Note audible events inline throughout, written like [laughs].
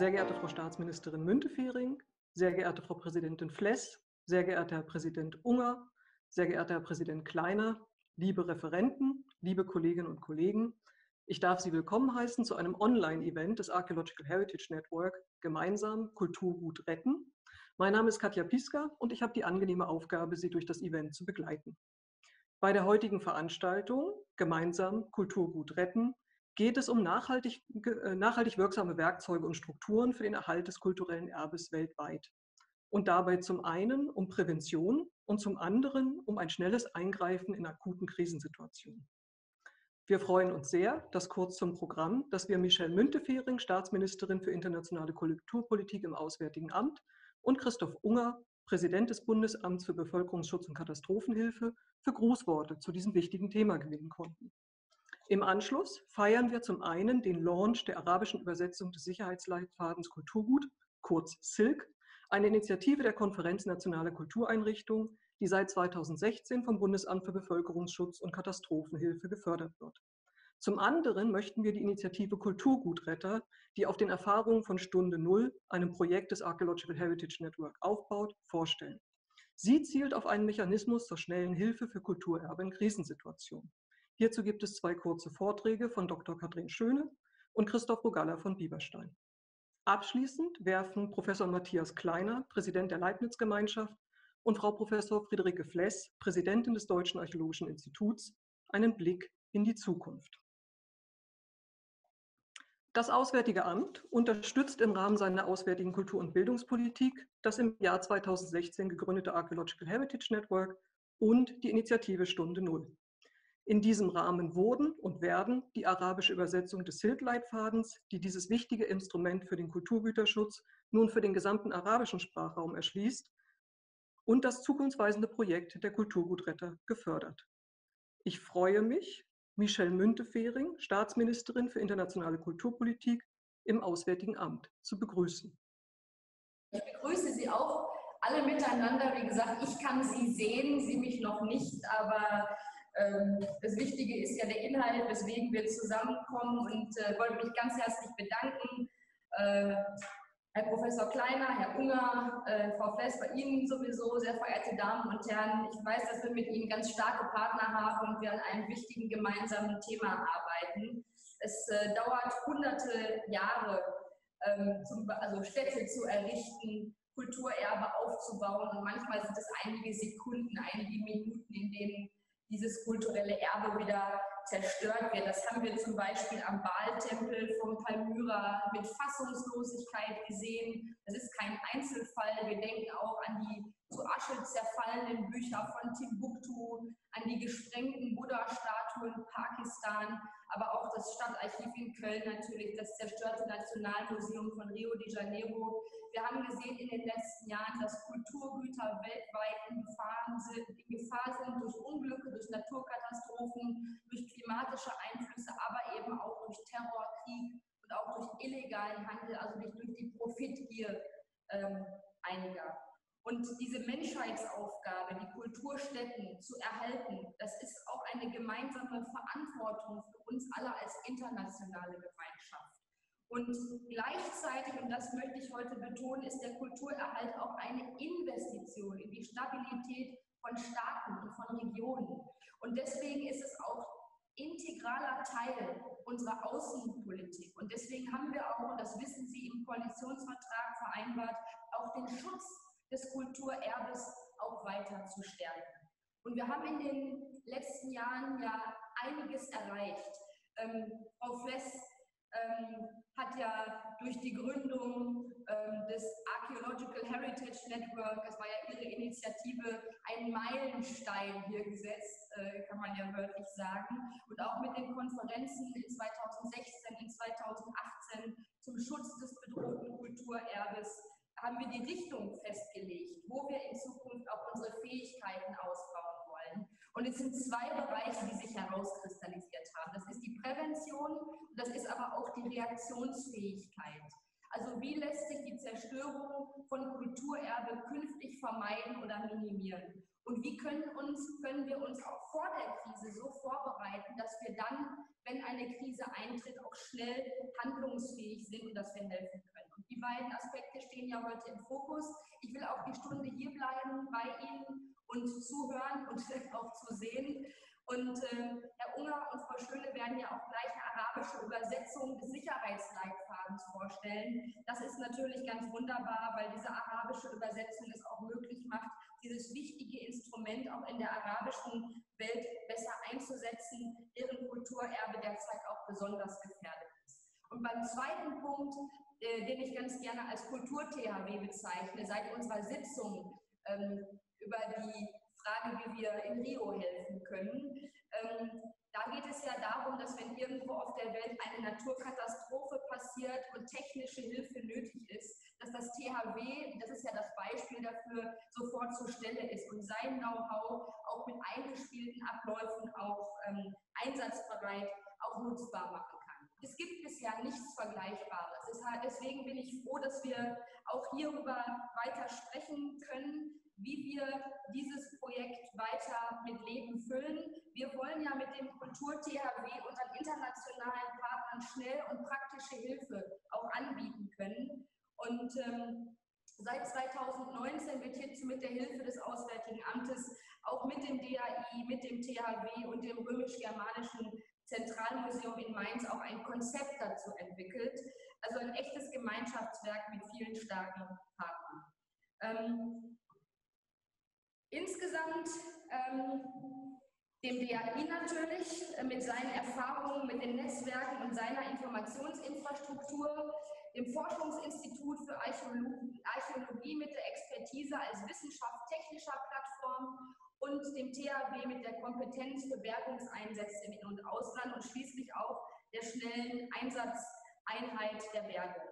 Sehr geehrte Frau Staatsministerin Müntefering, sehr geehrte Frau Präsidentin Fless, sehr geehrter Herr Präsident Unger, sehr geehrter Herr Präsident Kleiner, liebe Referenten, liebe Kolleginnen und Kollegen, ich darf Sie willkommen heißen zu einem Online-Event des Archaeological Heritage Network Gemeinsam Kulturgut retten. Mein Name ist Katja Piska und ich habe die angenehme Aufgabe, Sie durch das Event zu begleiten. Bei der heutigen Veranstaltung Gemeinsam Kulturgut retten geht es um nachhaltig, äh, nachhaltig wirksame Werkzeuge und Strukturen für den Erhalt des kulturellen Erbes weltweit. Und dabei zum einen um Prävention und zum anderen um ein schnelles Eingreifen in akuten Krisensituationen. Wir freuen uns sehr, dass kurz zum Programm, dass wir Michelle Müntefering, Staatsministerin für internationale Kulturpolitik im Auswärtigen Amt, und Christoph Unger, Präsident des Bundesamts für Bevölkerungsschutz und Katastrophenhilfe, für Grußworte zu diesem wichtigen Thema gewinnen konnten. Im Anschluss feiern wir zum einen den Launch der arabischen Übersetzung des Sicherheitsleitfadens Kulturgut, kurz SILK, eine Initiative der Konferenz Nationaler Kultureinrichtungen, die seit 2016 vom Bundesamt für Bevölkerungsschutz und Katastrophenhilfe gefördert wird. Zum anderen möchten wir die Initiative Kulturgutretter, die auf den Erfahrungen von Stunde Null, einem Projekt des Archaeological Heritage Network, aufbaut, vorstellen. Sie zielt auf einen Mechanismus zur schnellen Hilfe für Kulturerbe in Krisensituationen. Hierzu gibt es zwei kurze Vorträge von Dr. Katrin Schöne und Christoph Rogalla von Bieberstein. Abschließend werfen Professor Matthias Kleiner, Präsident der Leibniz-Gemeinschaft, und Frau Professor Friederike Fless, Präsidentin des Deutschen Archäologischen Instituts, einen Blick in die Zukunft. Das Auswärtige Amt unterstützt im Rahmen seiner auswärtigen Kultur- und Bildungspolitik das im Jahr 2016 gegründete Archaeological Heritage Network und die Initiative Stunde Null. In diesem Rahmen wurden und werden die arabische Übersetzung des Silk-Leitfadens, die dieses wichtige Instrument für den Kulturgüterschutz nun für den gesamten arabischen Sprachraum erschließt, und das zukunftsweisende Projekt der Kulturgutretter gefördert. Ich freue mich, Michelle Müntefering, Staatsministerin für internationale Kulturpolitik im Auswärtigen Amt, zu begrüßen. Ich begrüße Sie auch alle miteinander. Wie gesagt, ich kann Sie sehen, Sie mich noch nicht, aber das Wichtige ist ja der Inhalt, weswegen wir zusammenkommen und äh, wollte mich ganz herzlich bedanken. Äh, Herr Professor Kleiner, Herr Unger, äh, Frau Fless, bei Ihnen sowieso, sehr verehrte Damen und Herren. Ich weiß, dass wir mit Ihnen ganz starke Partner haben und wir an einem wichtigen gemeinsamen Thema arbeiten. Es dauert hunderte Jahre, ähm, also Städte zu errichten, Kulturerbe aufzubauen und manchmal sind es einige Sekunden, einige Minuten, in denen dieses kulturelle Erbe wieder zerstört wird. Das haben wir zum Beispiel am Baaltempel von Palmyra mit Fassungslosigkeit gesehen. Das ist kein Einzelfall. Wir denken auch an die zu Asche zerfallenen Bücher von Timbuktu, an die gesprengten Buddha-Statuen in Pakistan, aber auch das Stadtarchiv in Köln natürlich, das zerstörte Nationalmuseum von Rio de Janeiro. Wir haben gesehen in den letzten Jahren, dass Kulturgüter weltweit in Gefahr sind, in Gefahr sind durch Unglücke, durch Naturkatastrophen, durch klimatische Einflüsse, aber eben auch durch Terror, Krieg und auch durch illegalen Handel, also nicht durch die Profitgier ähm, einiger. Und diese Menschheitsaufgabe, die Kulturstätten zu erhalten, das ist auch eine gemeinsame Verantwortung für uns alle als internationale Gemeinschaft. Und gleichzeitig, und das möchte ich heute betonen, ist der Kulturerhalt auch eine Investition in die Stabilität von Staaten und von Regionen. Und deswegen ist es auch integraler Teil unserer Außenpolitik. Und deswegen haben wir auch, und das wissen Sie, im Koalitionsvertrag vereinbart, auch den Schutz des Kulturerbes auch weiter zu stärken. Und wir haben in den letzten Jahren ja einiges erreicht. Ähm, Frau Fless ähm, hat ja durch die Gründung ähm, des Archaeological Heritage Network, das war ja ihre Initiative, einen Meilenstein hier gesetzt, äh, kann man ja wörtlich sagen. Und auch mit den Konferenzen in 2016, in 2018 zum Schutz des bedrohten Kulturerbes haben wir die Richtung festgelegt, wo wir in Zukunft auch unsere Fähigkeiten ausbauen wollen. Und es sind zwei Bereiche, die sich herauskristallisiert haben. Das ist die Prävention das ist aber auch die Reaktionsfähigkeit. Also wie lässt sich die Zerstörung von Kulturerbe künftig vermeiden oder minimieren? Und wie können, uns, können wir uns auch vor der Krise so vorbereiten, dass wir dann, wenn eine Krise eintritt, auch schnell handlungsfähig sind und dass wir helfen können? Und Die beiden Aspekte stehen ja heute im Fokus. Ich will auch die Stunde hier bleiben bei Ihnen und zuhören und [laughs] auch zu sehen. Und äh, Herr Unger und Frau Schöne werden ja auch gleich eine arabische Übersetzung des Sicherheitsleitfadens vorstellen. Das ist natürlich ganz wunderbar, weil diese arabische Übersetzung es auch möglich macht, dieses wichtige Instrument auch in der arabischen Welt besser einzusetzen, deren Kulturerbe derzeit auch besonders gefährdet ist. Und beim zweiten Punkt, äh, den ich ganz gerne als Kultur-THW bezeichne, seit unserer Sitzung ähm, über die Frage, wie wir in Rio helfen können. Ähm, da geht es ja darum, dass wenn irgendwo auf der Welt eine Naturkatastrophe passiert und technische Hilfe nötig ist, dass das THW, das ist ja das Beispiel dafür, sofort zur Stelle ist und sein Know-how auch mit eingespielten Abläufen auch ähm, einsatzbereit auch nutzbar machen kann. Es gibt bisher nichts Vergleichbares. Deswegen bin ich froh, dass wir auch hierüber weiter sprechen können wie wir dieses Projekt weiter mit Leben füllen. Wir wollen ja mit dem Kultur-THW unseren internationalen Partnern schnell und praktische Hilfe auch anbieten können. Und ähm, seit 2019 wird hierzu mit der Hilfe des Auswärtigen Amtes auch mit dem DAI, mit dem THW und dem römisch-germanischen Zentralmuseum in Mainz auch ein Konzept dazu entwickelt. Also ein echtes Gemeinschaftswerk mit vielen starken Partnern. Ähm, Insgesamt ähm, dem DAI natürlich äh, mit seinen Erfahrungen, mit den Netzwerken und seiner Informationsinfrastruktur, dem Forschungsinstitut für Archäologie, Archäologie mit der Expertise als Wissenschaft technischer Plattform und dem THW mit der Kompetenz für Bergungseinsätze im In- und Ausland und schließlich auch der schnellen Einsatzeinheit der Bergung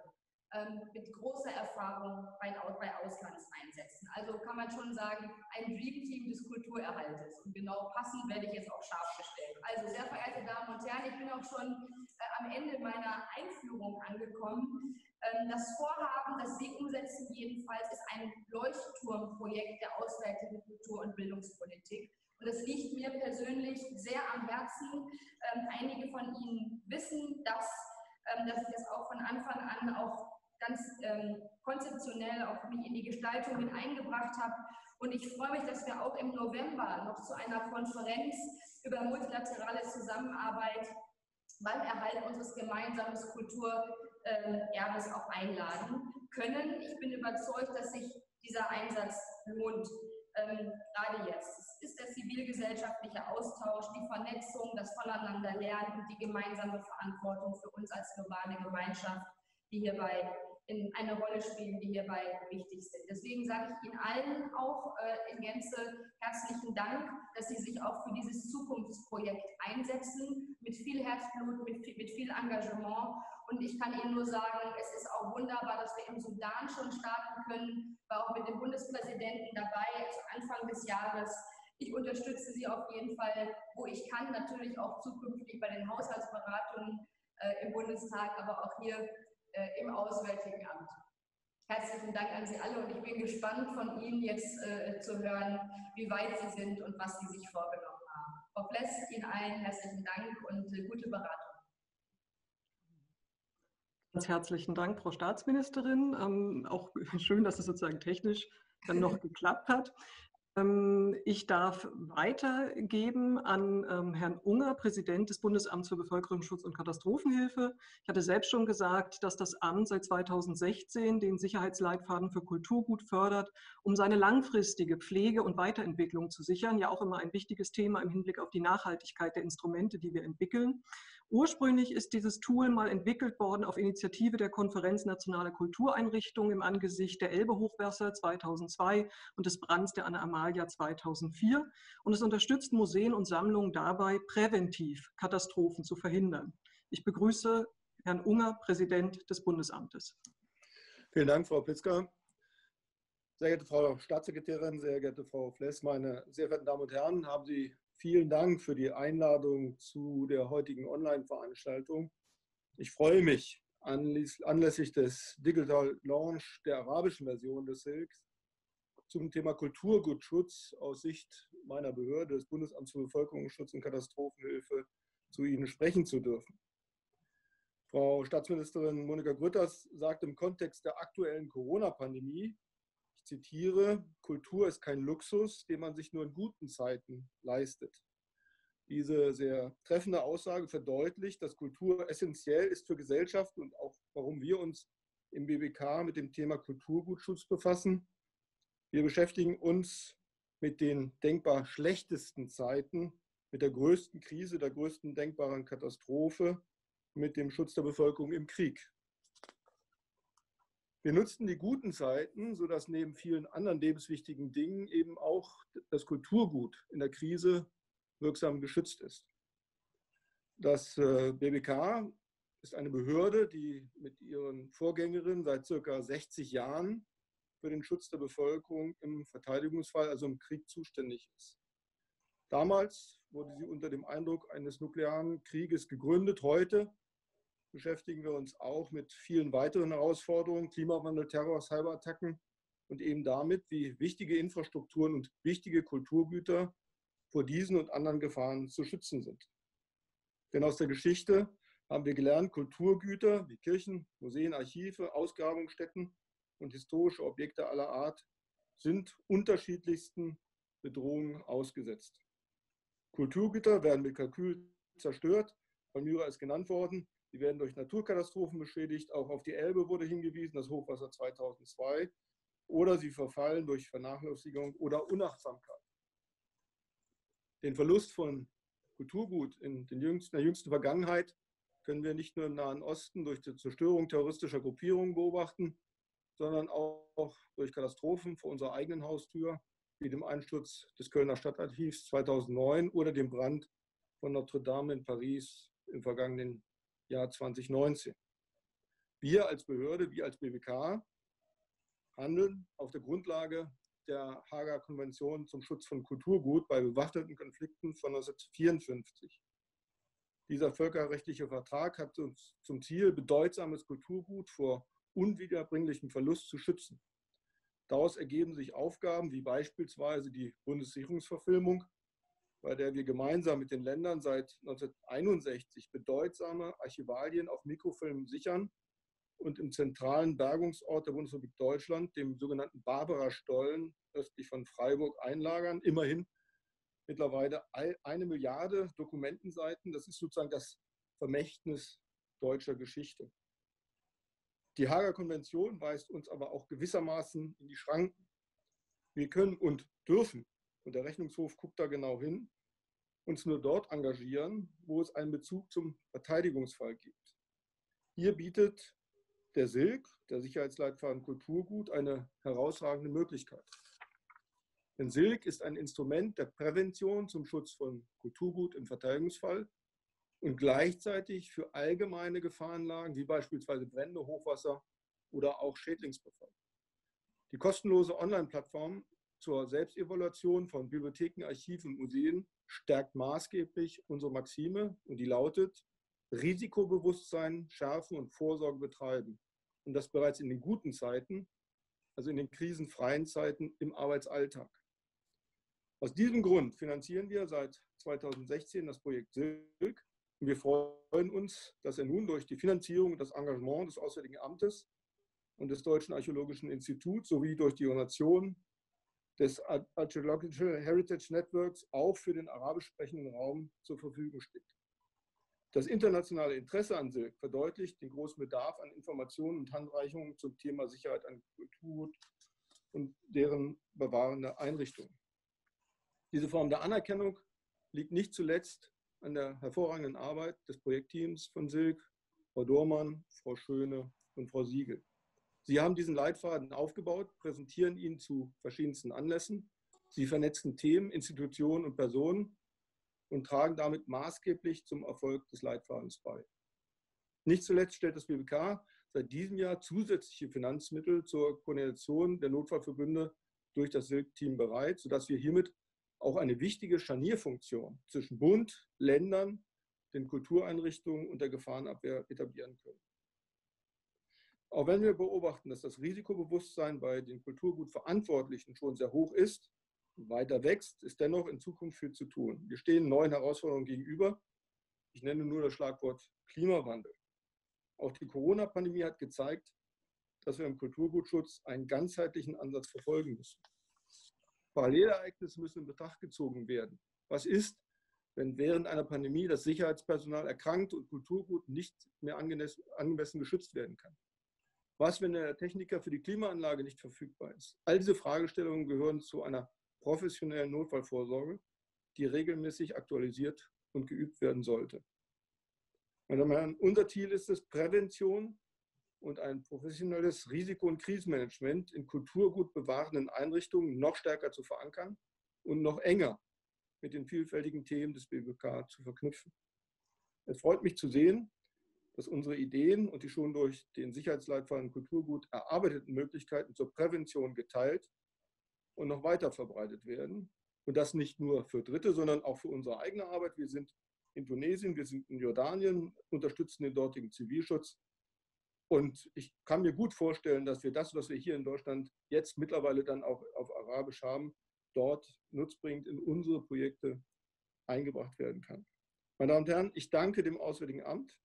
ähm, mit großer Erfahrung bei, bei Auslandseinsätzen. Also kann man schon sagen, ein Dreamteam des Kulturerhaltes. Und genau passend werde ich jetzt auch scharf gestellt. Also sehr verehrte Damen und Herren, ich bin auch schon äh, am Ende meiner Einführung angekommen. Ähm, das Vorhaben, das Sie umsetzen jedenfalls, ist ein Leuchtturmprojekt der auswärtigen Kultur- und Bildungspolitik. Und das liegt mir persönlich sehr am Herzen. Ähm, einige von Ihnen wissen, dass, ähm, dass ich das auch von Anfang an auch ganz ähm, konzeptionell auch mich in die Gestaltung mit eingebracht habe. Und ich freue mich, dass wir auch im November noch zu einer Konferenz über multilaterale Zusammenarbeit beim Erhalt unseres gemeinsamen Kulturerbes ähm, auch einladen können. Ich bin überzeugt, dass sich dieser Einsatz lohnt, ähm, gerade jetzt. Es ist der zivilgesellschaftliche Austausch, die Vernetzung, das Voneinanderlernen und die gemeinsame Verantwortung für uns als globale Gemeinschaft, die hierbei in eine Rolle spielen, die hierbei wichtig sind. Deswegen sage ich Ihnen allen auch äh, in Gänze herzlichen Dank, dass Sie sich auch für dieses Zukunftsprojekt einsetzen, mit viel Herzblut, mit, mit viel Engagement. Und ich kann Ihnen nur sagen, es ist auch wunderbar, dass wir im Sudan schon starten können, war auch mit dem Bundespräsidenten dabei zu Anfang des Jahres. Ich unterstütze Sie auf jeden Fall, wo ich kann, natürlich auch zukünftig bei den Haushaltsberatungen äh, im Bundestag, aber auch hier äh, im Auswärtigen Amt. Herzlichen Dank an Sie alle und ich bin gespannt von Ihnen jetzt äh, zu hören, wie weit Sie sind und was Sie sich vorgenommen haben. Frau Fless, Ihnen allen herzlichen Dank und äh, gute Beratung. Ganz herzlichen Dank, Frau Staatsministerin. Ähm, auch [laughs] schön, dass es sozusagen technisch dann noch geklappt hat. Ähm, ich darf weitergeben an ähm, Herrn Unger, Präsident des Bundesamts für Bevölkerungsschutz und Katastrophenhilfe. Ich hatte selbst schon gesagt, dass das Amt seit 2016 den Sicherheitsleitfaden für Kulturgut fördert, um seine langfristige Pflege und Weiterentwicklung zu sichern. Ja, auch immer ein wichtiges Thema im Hinblick auf die Nachhaltigkeit der Instrumente, die wir entwickeln. Ursprünglich ist dieses Tool mal entwickelt worden auf Initiative der Konferenz Nationale Kultureinrichtungen im Angesicht der Elbe-Hochwasser 2002 und des Brands der Anna Amalia 2004. Und es unterstützt Museen und Sammlungen dabei, präventiv Katastrophen zu verhindern. Ich begrüße Herrn Unger, Präsident des Bundesamtes. Vielen Dank, Frau Pitzka. Sehr geehrte Frau Staatssekretärin, sehr geehrte Frau Fless, meine sehr verehrten Damen und Herren, haben Sie vielen Dank für die Einladung zu der heutigen Online-Veranstaltung. Ich freue mich anlässlich des Digital Launch der arabischen Version des Silks zum Thema Kulturgutschutz aus Sicht meiner Behörde, des Bundesamts für Bevölkerungsschutz und Katastrophenhilfe, zu Ihnen sprechen zu dürfen. Frau Staatsministerin Monika Grütters sagt im Kontext der aktuellen Corona-Pandemie, zitiere, Kultur ist kein Luxus, den man sich nur in guten Zeiten leistet. Diese sehr treffende Aussage verdeutlicht, dass Kultur essentiell ist für Gesellschaft und auch warum wir uns im BBK mit dem Thema Kulturgutschutz befassen. Wir beschäftigen uns mit den denkbar schlechtesten Zeiten, mit der größten Krise, der größten denkbaren Katastrophe, mit dem Schutz der Bevölkerung im Krieg. Wir nutzten die guten Zeiten, sodass neben vielen anderen lebenswichtigen Dingen eben auch das Kulturgut in der Krise wirksam geschützt ist. Das äh, BBK ist eine Behörde, die mit ihren Vorgängerinnen seit circa 60 Jahren für den Schutz der Bevölkerung im Verteidigungsfall, also im Krieg, zuständig ist. Damals wurde sie unter dem Eindruck eines nuklearen Krieges gegründet. Heute beschäftigen wir uns auch mit vielen weiteren Herausforderungen, Klimawandel, Terror, Cyberattacken und eben damit, wie wichtige Infrastrukturen und wichtige Kulturgüter vor diesen und anderen Gefahren zu schützen sind. Denn aus der Geschichte haben wir gelernt, Kulturgüter wie Kirchen, Museen, Archive, Ausgrabungsstätten und historische Objekte aller Art sind unterschiedlichsten Bedrohungen ausgesetzt. Kulturgüter werden mit Kalkül zerstört, von Myra ist genannt worden, Sie werden durch Naturkatastrophen beschädigt. Auch auf die Elbe wurde hingewiesen, das Hochwasser 2002. Oder sie verfallen durch Vernachlässigung oder Unachtsamkeit. Den Verlust von Kulturgut in, jüngsten, der jüngsten Vergangenheit können wir nicht nur im Nahen Osten durch die Zerstörung terroristischer Gruppierungen beobachten, sondern auch durch Katastrophen vor unserer eigenen Haustür, wie dem Einsturz des Kölner Stadtarchivs 2009 oder dem Brand von Notre Dame in Paris im vergangenen Jahr 2019. Wir als Behörde, wir als BWK handeln auf der Grundlage der Hager Konvention zum Schutz von Kulturgut bei bewaffneten Konflikten von 1954. Dieser völkerrechtliche Vertrag hat uns zum Ziel, bedeutsames Kulturgut vor unwiederbringlichem Verlust zu schützen. Daraus ergeben sich Aufgaben wie beispielsweise die Bundessicherungsverfilmung bei der wir gemeinsam mit den Ländern seit 1961 bedeutsame Archivalien auf Mikrofilm sichern und im zentralen Bergungsort der Bundesrepublik Deutschland, dem sogenannten Barbara-Stollen östlich von Freiburg, einlagern. Immerhin mittlerweile eine Milliarde Dokumentenseiten. Das ist sozusagen das Vermächtnis deutscher Geschichte. Die Hager Konvention weist uns aber auch gewissermaßen in die Schranken. Wir können und dürfen und der Rechnungshof guckt da genau hin, uns nur dort engagieren, wo es einen Bezug zum Verteidigungsfall gibt. Hier bietet der SILK, der Sicherheitsleitfaden Kulturgut, eine herausragende Möglichkeit. Denn SILK ist ein Instrument der Prävention zum Schutz von Kulturgut im Verteidigungsfall und gleichzeitig für allgemeine Gefahrenlagen wie beispielsweise Brände, Hochwasser oder auch Schädlingsbefall. Die kostenlose Online-Plattform zur Selbstevaluation von Bibliotheken, Archiven und Museen stärkt maßgeblich unsere Maxime und die lautet, Risikobewusstsein schärfen und Vorsorge betreiben. Und das bereits in den guten Zeiten, also in den krisenfreien Zeiten im Arbeitsalltag. Aus diesem Grund finanzieren wir seit 2016 das Projekt Silk und wir freuen uns, dass er nun durch die Finanzierung und das Engagement des Auswärtigen Amtes und des Deutschen Archäologischen Instituts sowie durch die Donation des Archaeological Heritage Networks auch für den arabisch sprechenden Raum zur Verfügung steht. Das internationale Interesse an Silk verdeutlicht den großen Bedarf an Informationen und Handreichungen zum Thema Sicherheit an Kultur und deren bewahrende Einrichtungen. Diese Form der Anerkennung liegt nicht zuletzt an der hervorragenden Arbeit des Projektteams von Silk, Frau Dormann, Frau Schöne und Frau Siegel. Sie haben diesen Leitfaden aufgebaut, präsentieren ihn zu verschiedensten Anlässen. Sie vernetzen Themen, Institutionen und Personen und tragen damit maßgeblich zum Erfolg des Leitfadens bei. Nicht zuletzt stellt das BBK seit diesem Jahr zusätzliche Finanzmittel zur Koordination der Notfallverbünde durch das SILK-Team bereit, sodass wir hiermit auch eine wichtige Scharnierfunktion zwischen Bund, Ländern, den Kultureinrichtungen und der Gefahrenabwehr etablieren können. Auch wenn wir beobachten, dass das Risikobewusstsein bei den Kulturgutverantwortlichen schon sehr hoch ist, weiter wächst, ist dennoch in Zukunft viel zu tun. Wir stehen neuen Herausforderungen gegenüber. Ich nenne nur das Schlagwort Klimawandel. Auch die Corona-Pandemie hat gezeigt, dass wir im Kulturgutschutz einen ganzheitlichen Ansatz verfolgen müssen. Parallelereignisse müssen in Betracht gezogen werden. Was ist, wenn während einer Pandemie das Sicherheitspersonal erkrankt und Kulturgut nicht mehr angemessen geschützt werden kann? Was, wenn der Techniker für die Klimaanlage nicht verfügbar ist? All diese Fragestellungen gehören zu einer professionellen Notfallvorsorge, die regelmäßig aktualisiert und geübt werden sollte. Meine Damen und Herren, unser Ziel ist es, Prävention und ein professionelles Risiko- und Krisenmanagement in kulturgut bewahrenden Einrichtungen noch stärker zu verankern und noch enger mit den vielfältigen Themen des BBK zu verknüpfen. Es freut mich zu sehen, dass unsere Ideen und die schon durch den Sicherheitsleitfaden Kulturgut erarbeiteten Möglichkeiten zur Prävention geteilt und noch weiter verbreitet werden. Und das nicht nur für Dritte, sondern auch für unsere eigene Arbeit. Wir sind in Tunesien, wir sind in Jordanien, unterstützen den dortigen Zivilschutz und ich kann mir gut vorstellen, dass wir das, was wir hier in Deutschland jetzt mittlerweile dann auch auf Arabisch haben, dort nutzbringend in unsere Projekte eingebracht werden kann. Meine Damen und Herren, ich danke dem Auswärtigen Amt,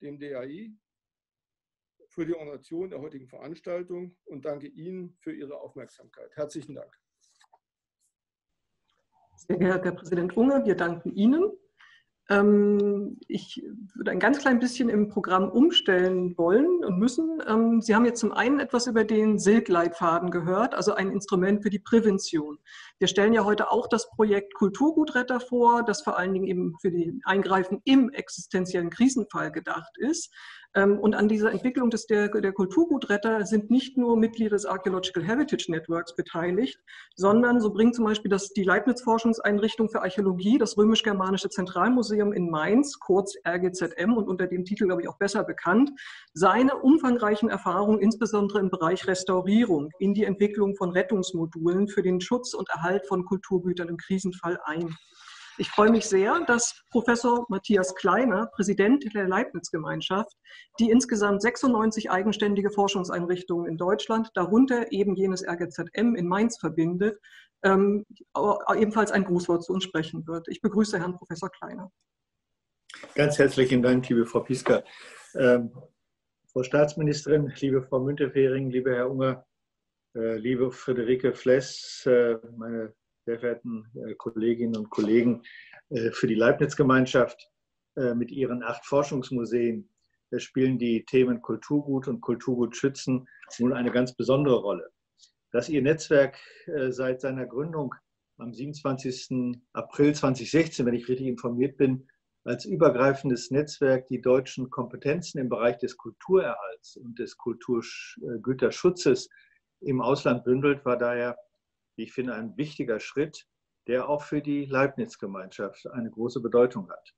dem DAI, für die Organisation der heutigen Veranstaltung und danke Ihnen für Ihre Aufmerksamkeit. Herzlichen Dank. Sehr geehrter Herr Präsident Unge, wir danken Ihnen. Ähm, ich würde ein ganz klein bisschen im Programm umstellen wollen und müssen. Ähm, Sie haben jetzt zum einen etwas über den Silk-Leitfaden gehört, also ein Instrument für die Prävention. Wir stellen ja heute auch das Projekt Kulturgutretter vor, das vor allen Dingen eben für die Eingreifen im existenziellen Krisenfall gedacht ist. Ähm, und an dieser Entwicklung des, der, der Kulturgutretter sind nicht nur Mitglieder des Archaeological Heritage Networks beteiligt, sondern so bringt zum Beispiel das, die Leibniz-Forschungseinrichtung für Archäologie, das Römisch-Germanische Zentralmuseum in Mainz, kurz RGZM und unter dem Titel, glaube ich, auch besser bekannt, seine umfangreichen Erfahrungen, insbesondere im Bereich Restaurierung, in die Entwicklung von Rettungsmodulen für den Schutz und Erhalt von Kulturgütern im Krisenfall ein. Ich freue mich sehr, dass Professor Matthias Kleiner, Präsident der Leibniz-Gemeinschaft, die insgesamt 96 eigenständige Forschungseinrichtungen in Deutschland, darunter eben jenes RGZM in Mainz verbindet, ähm, ebenfalls ein Grußwort zu uns sprechen wird. Ich begrüße Herrn Professor Kleiner. Ganz herzlichen Dank, liebe Frau Piska. Ähm, Frau Staatsministerin, liebe Frau Müntefering, lieber Herr Unger, äh, liebe Friederike Fless, äh, meine sehr verehrten äh, Kolleginnen und Kollegen, äh, für die Leibniz-Gemeinschaft äh, mit ihren acht Forschungsmuseen spielen die Themen Kulturgut und Kulturgut schützen nun eine ganz besondere Rolle. Dass Ihr Netzwerk seit seiner Gründung am 27. April 2016, wenn ich richtig informiert bin, als übergreifendes Netzwerk die deutschen Kompetenzen im Bereich des Kulturerhalts und des Kulturgüterschutzes im Ausland bündelt, war daher wie ich finde, ein wichtiger Schritt, der auch für die Leibniz-Gemeinschaft eine große Bedeutung hat.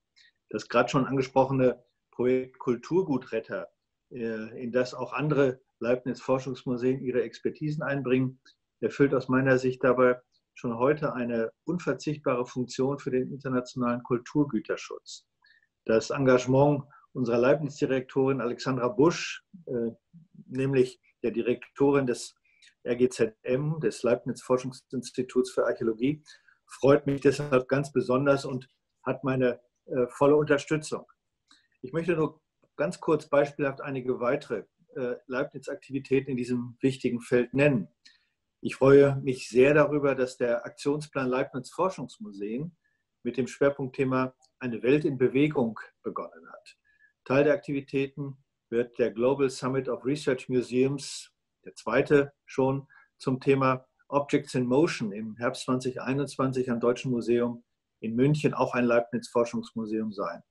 Das gerade schon angesprochene Projekt Kulturgutretter, äh, in das auch andere Leibniz-Forschungsmuseen ihre Expertisen einbringen, erfüllt aus meiner Sicht dabei schon heute eine unverzichtbare Funktion für den internationalen Kulturgüterschutz. Das Engagement unserer Leibniz-Direktorin Alexandra Busch, äh, nämlich der Direktorin des RGZM, des Leibniz Forschungsinstituts für Archäologie, freut mich deshalb ganz besonders und hat meine äh, volle Unterstützung. Ich möchte nur ganz kurz beispielhaft einige weitere äh, Leibniz-Aktivitäten in diesem wichtigen Feld nennen. Ich freue mich sehr darüber, dass der Aktionsplan Leibniz Forschungsmuseen mit dem Schwerpunktthema Eine Welt in Bewegung begonnen hat. Teil der Aktivitäten wird der Global Summit of Research Museums der zweite schon zum Thema Objects in Motion im Herbst 2021 am Deutschen Museum in München, auch ein Leibniz-Forschungsmuseum sein.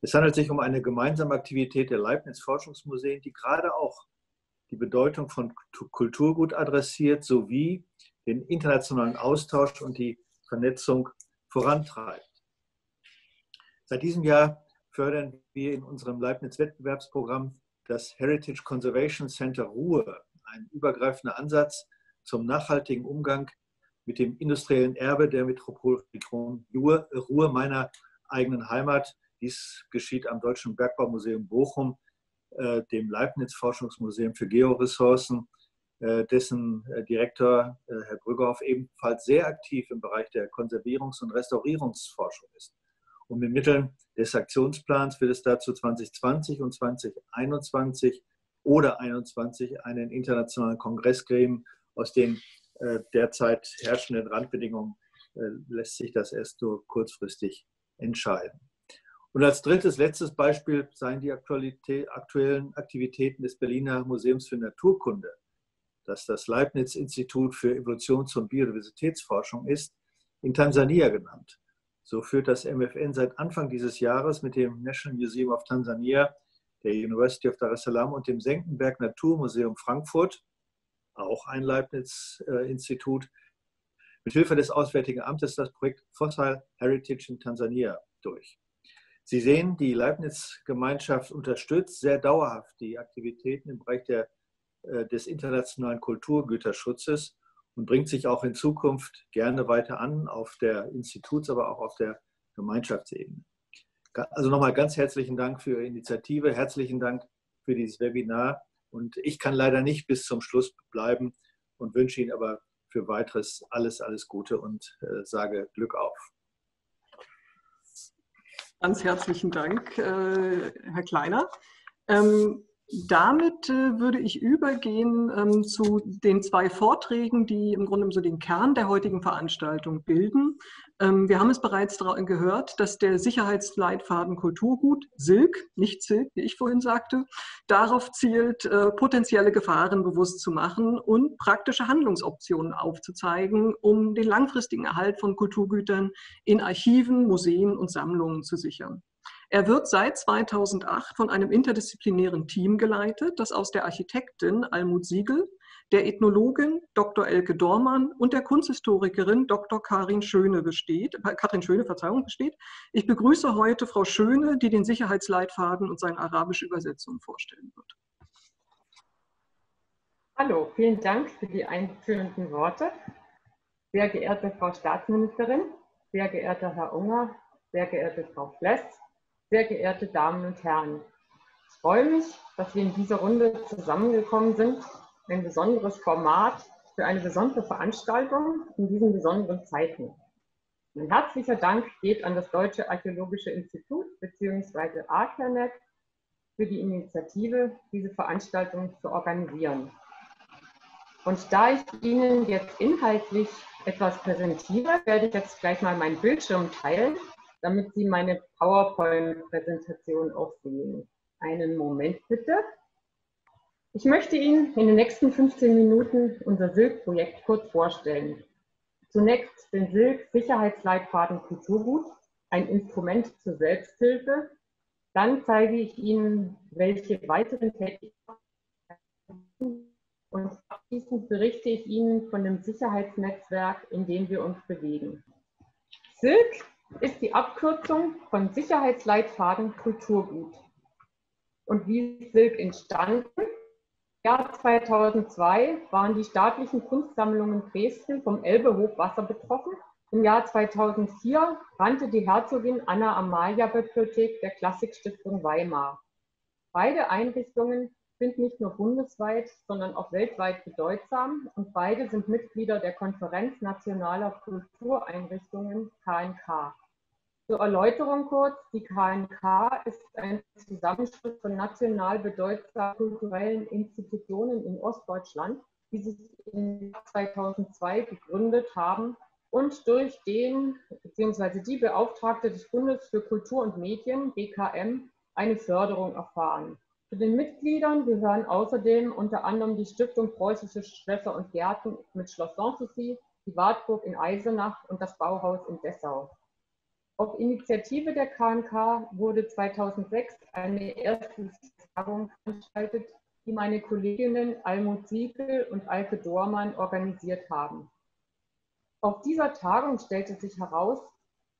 Es handelt sich um eine gemeinsame Aktivität der Leibniz-Forschungsmuseen, die gerade auch die Bedeutung von Kulturgut adressiert sowie den internationalen Austausch und die Vernetzung vorantreibt. Seit diesem Jahr fördern wir in unserem Leibniz-Wettbewerbsprogramm das Heritage Conservation Center Ruhr ein übergreifender Ansatz zum nachhaltigen Umgang mit dem industriellen Erbe der Metropolregion Ruhr, meiner eigenen Heimat. Dies geschieht am Deutschen Bergbaumuseum Bochum, äh, dem Leibniz-Forschungsmuseum für Georessourcen, äh, dessen äh, Direktor Herr Brüggehoff ebenfalls sehr aktiv im Bereich der Konservierungs- und Restaurierungsforschung ist. Und mit Mitteln des Aktionsplans wird es dazu 2020 und 2021 oder 2021 einen internationalen Kongress geben. Aus den äh, derzeit herrschenden Randbedingungen äh, lässt sich das erst nur kurzfristig entscheiden. Und als drittes, letztes Beispiel seien die aktuellen Aktivitäten des Berliner Museums für Naturkunde, das das Leibniz-Institut für Evolutions- und Biodiversitätsforschung ist, in Tansania genannt. So führt das MFN seit Anfang dieses Jahres mit dem National Museum of Tanzania, der University of Dar es Salaam und dem Senckenberg Naturmuseum Frankfurt, auch ein Leibniz-Institut, mit Hilfe des Auswärtigen Amtes das Projekt Fossil Heritage in Tansania durch. Sie sehen, die Leibniz-Gemeinschaft unterstützt sehr dauerhaft die Aktivitäten im Bereich der, äh, des internationalen Kulturgüterschutzes und bringt sich auch in Zukunft gerne weiter an auf der Instituts-, aber auch auf der Gemeinschaftsebene. Also nochmal ganz herzlichen Dank für Ihre Initiative, herzlichen Dank für dieses Webinar und ich kann leider nicht bis zum Schluss bleiben und wünsche Ihnen aber für weiteres alles, alles Gute und äh, sage Glück auf. Ganz herzlichen Dank, äh, Herr Kleiner. Ähm, damit äh, würde ich übergehen ähm, zu den zwei Vorträgen, die im Grunde so den Kern der heutigen Veranstaltung bilden. Ähm, wir haben es bereits gehört, dass der Sicherheitsleitfaden Kulturgut, SILK, nicht SILK, wie ich vorhin sagte, darauf zielt, äh, potenzielle Gefahren bewusst zu machen und praktische Handlungsoptionen aufzuzeigen, um den langfristigen Erhalt von Kulturgütern in Archiven, Museen und Sammlungen zu sichern. Er wird seit 2008 von einem interdisziplinären Team geleitet, das aus der Architektin Almut Siegel, der Ethnologin Dr. Elke Dormann und der Kunsthistorikerin Dr. Karin Schöne besteht, äh, Katrin Schöne, Verzeihung, besteht. Ich begrüße heute Frau Schöne, die den Sicherheitsleitfaden und seine arabische Übersetzung vorstellen wird. Hallo, vielen Dank für die einführenden Worte. Sehr geehrte Frau Staatsministerin, sehr geehrter Herr Unger, sehr geehrte Frau Fless, sehr geehrte Damen und Herren, ich freue mich, dass wir in dieser Runde zusammengekommen sind. Ein besonderes Format für eine besondere Veranstaltung in diesen besonderen Zeiten. Mein herzlicher Dank geht an das Deutsche Archäologische Institut bzw. ARCANET für die Initiative, diese Veranstaltung zu organisieren. Und da ich Ihnen jetzt inhaltlich etwas präsentiere, werde ich jetzt gleich mal meinen Bildschirm teilen damit Sie meine PowerPoint-Präsentation auch sehen. Einen Moment bitte. Ich möchte Ihnen in den nächsten 15 Minuten unser Silk-Projekt kurz vorstellen. Zunächst den Silk-Sicherheitsleitfaden Kulturgut, ein Instrument zur Selbsthilfe. Dann zeige ich Ihnen, welche weiteren Tätigkeiten und abschließend berichte ich Ihnen von dem Sicherheitsnetzwerk, in dem wir uns bewegen. Silk ist die Abkürzung von Sicherheitsleitfaden Kulturgut. Und wie ist Silk entstanden? Im Jahr 2002 waren die staatlichen Kunstsammlungen Dresden vom Elbe-Hochwasser betroffen. Im Jahr 2004 brannte die Herzogin Anna Amalia Bibliothek der Klassikstiftung Weimar. Beide Einrichtungen sind nicht nur bundesweit, sondern auch weltweit bedeutsam und beide sind Mitglieder der Konferenz nationaler Kultureinrichtungen KNK. Zur Erläuterung kurz, die KNK ist ein Zusammenschluss von national bedeutsamen kulturellen Institutionen in Ostdeutschland, die sich im Jahr 2002 gegründet haben und durch den bzw. die Beauftragte des Bundes für Kultur und Medien, BKM, eine Förderung erfahren. Zu den Mitgliedern gehören außerdem unter anderem die Stiftung Preußische Schlösser und Gärten mit Schloss Sanssouci, die Wartburg in Eisenach und das Bauhaus in Dessau. Auf Initiative der KNK wurde 2006 eine erste Tagung veranstaltet, die meine Kolleginnen Almut Siegel und Alke Dormann organisiert haben. Auf dieser Tagung stellte sich heraus,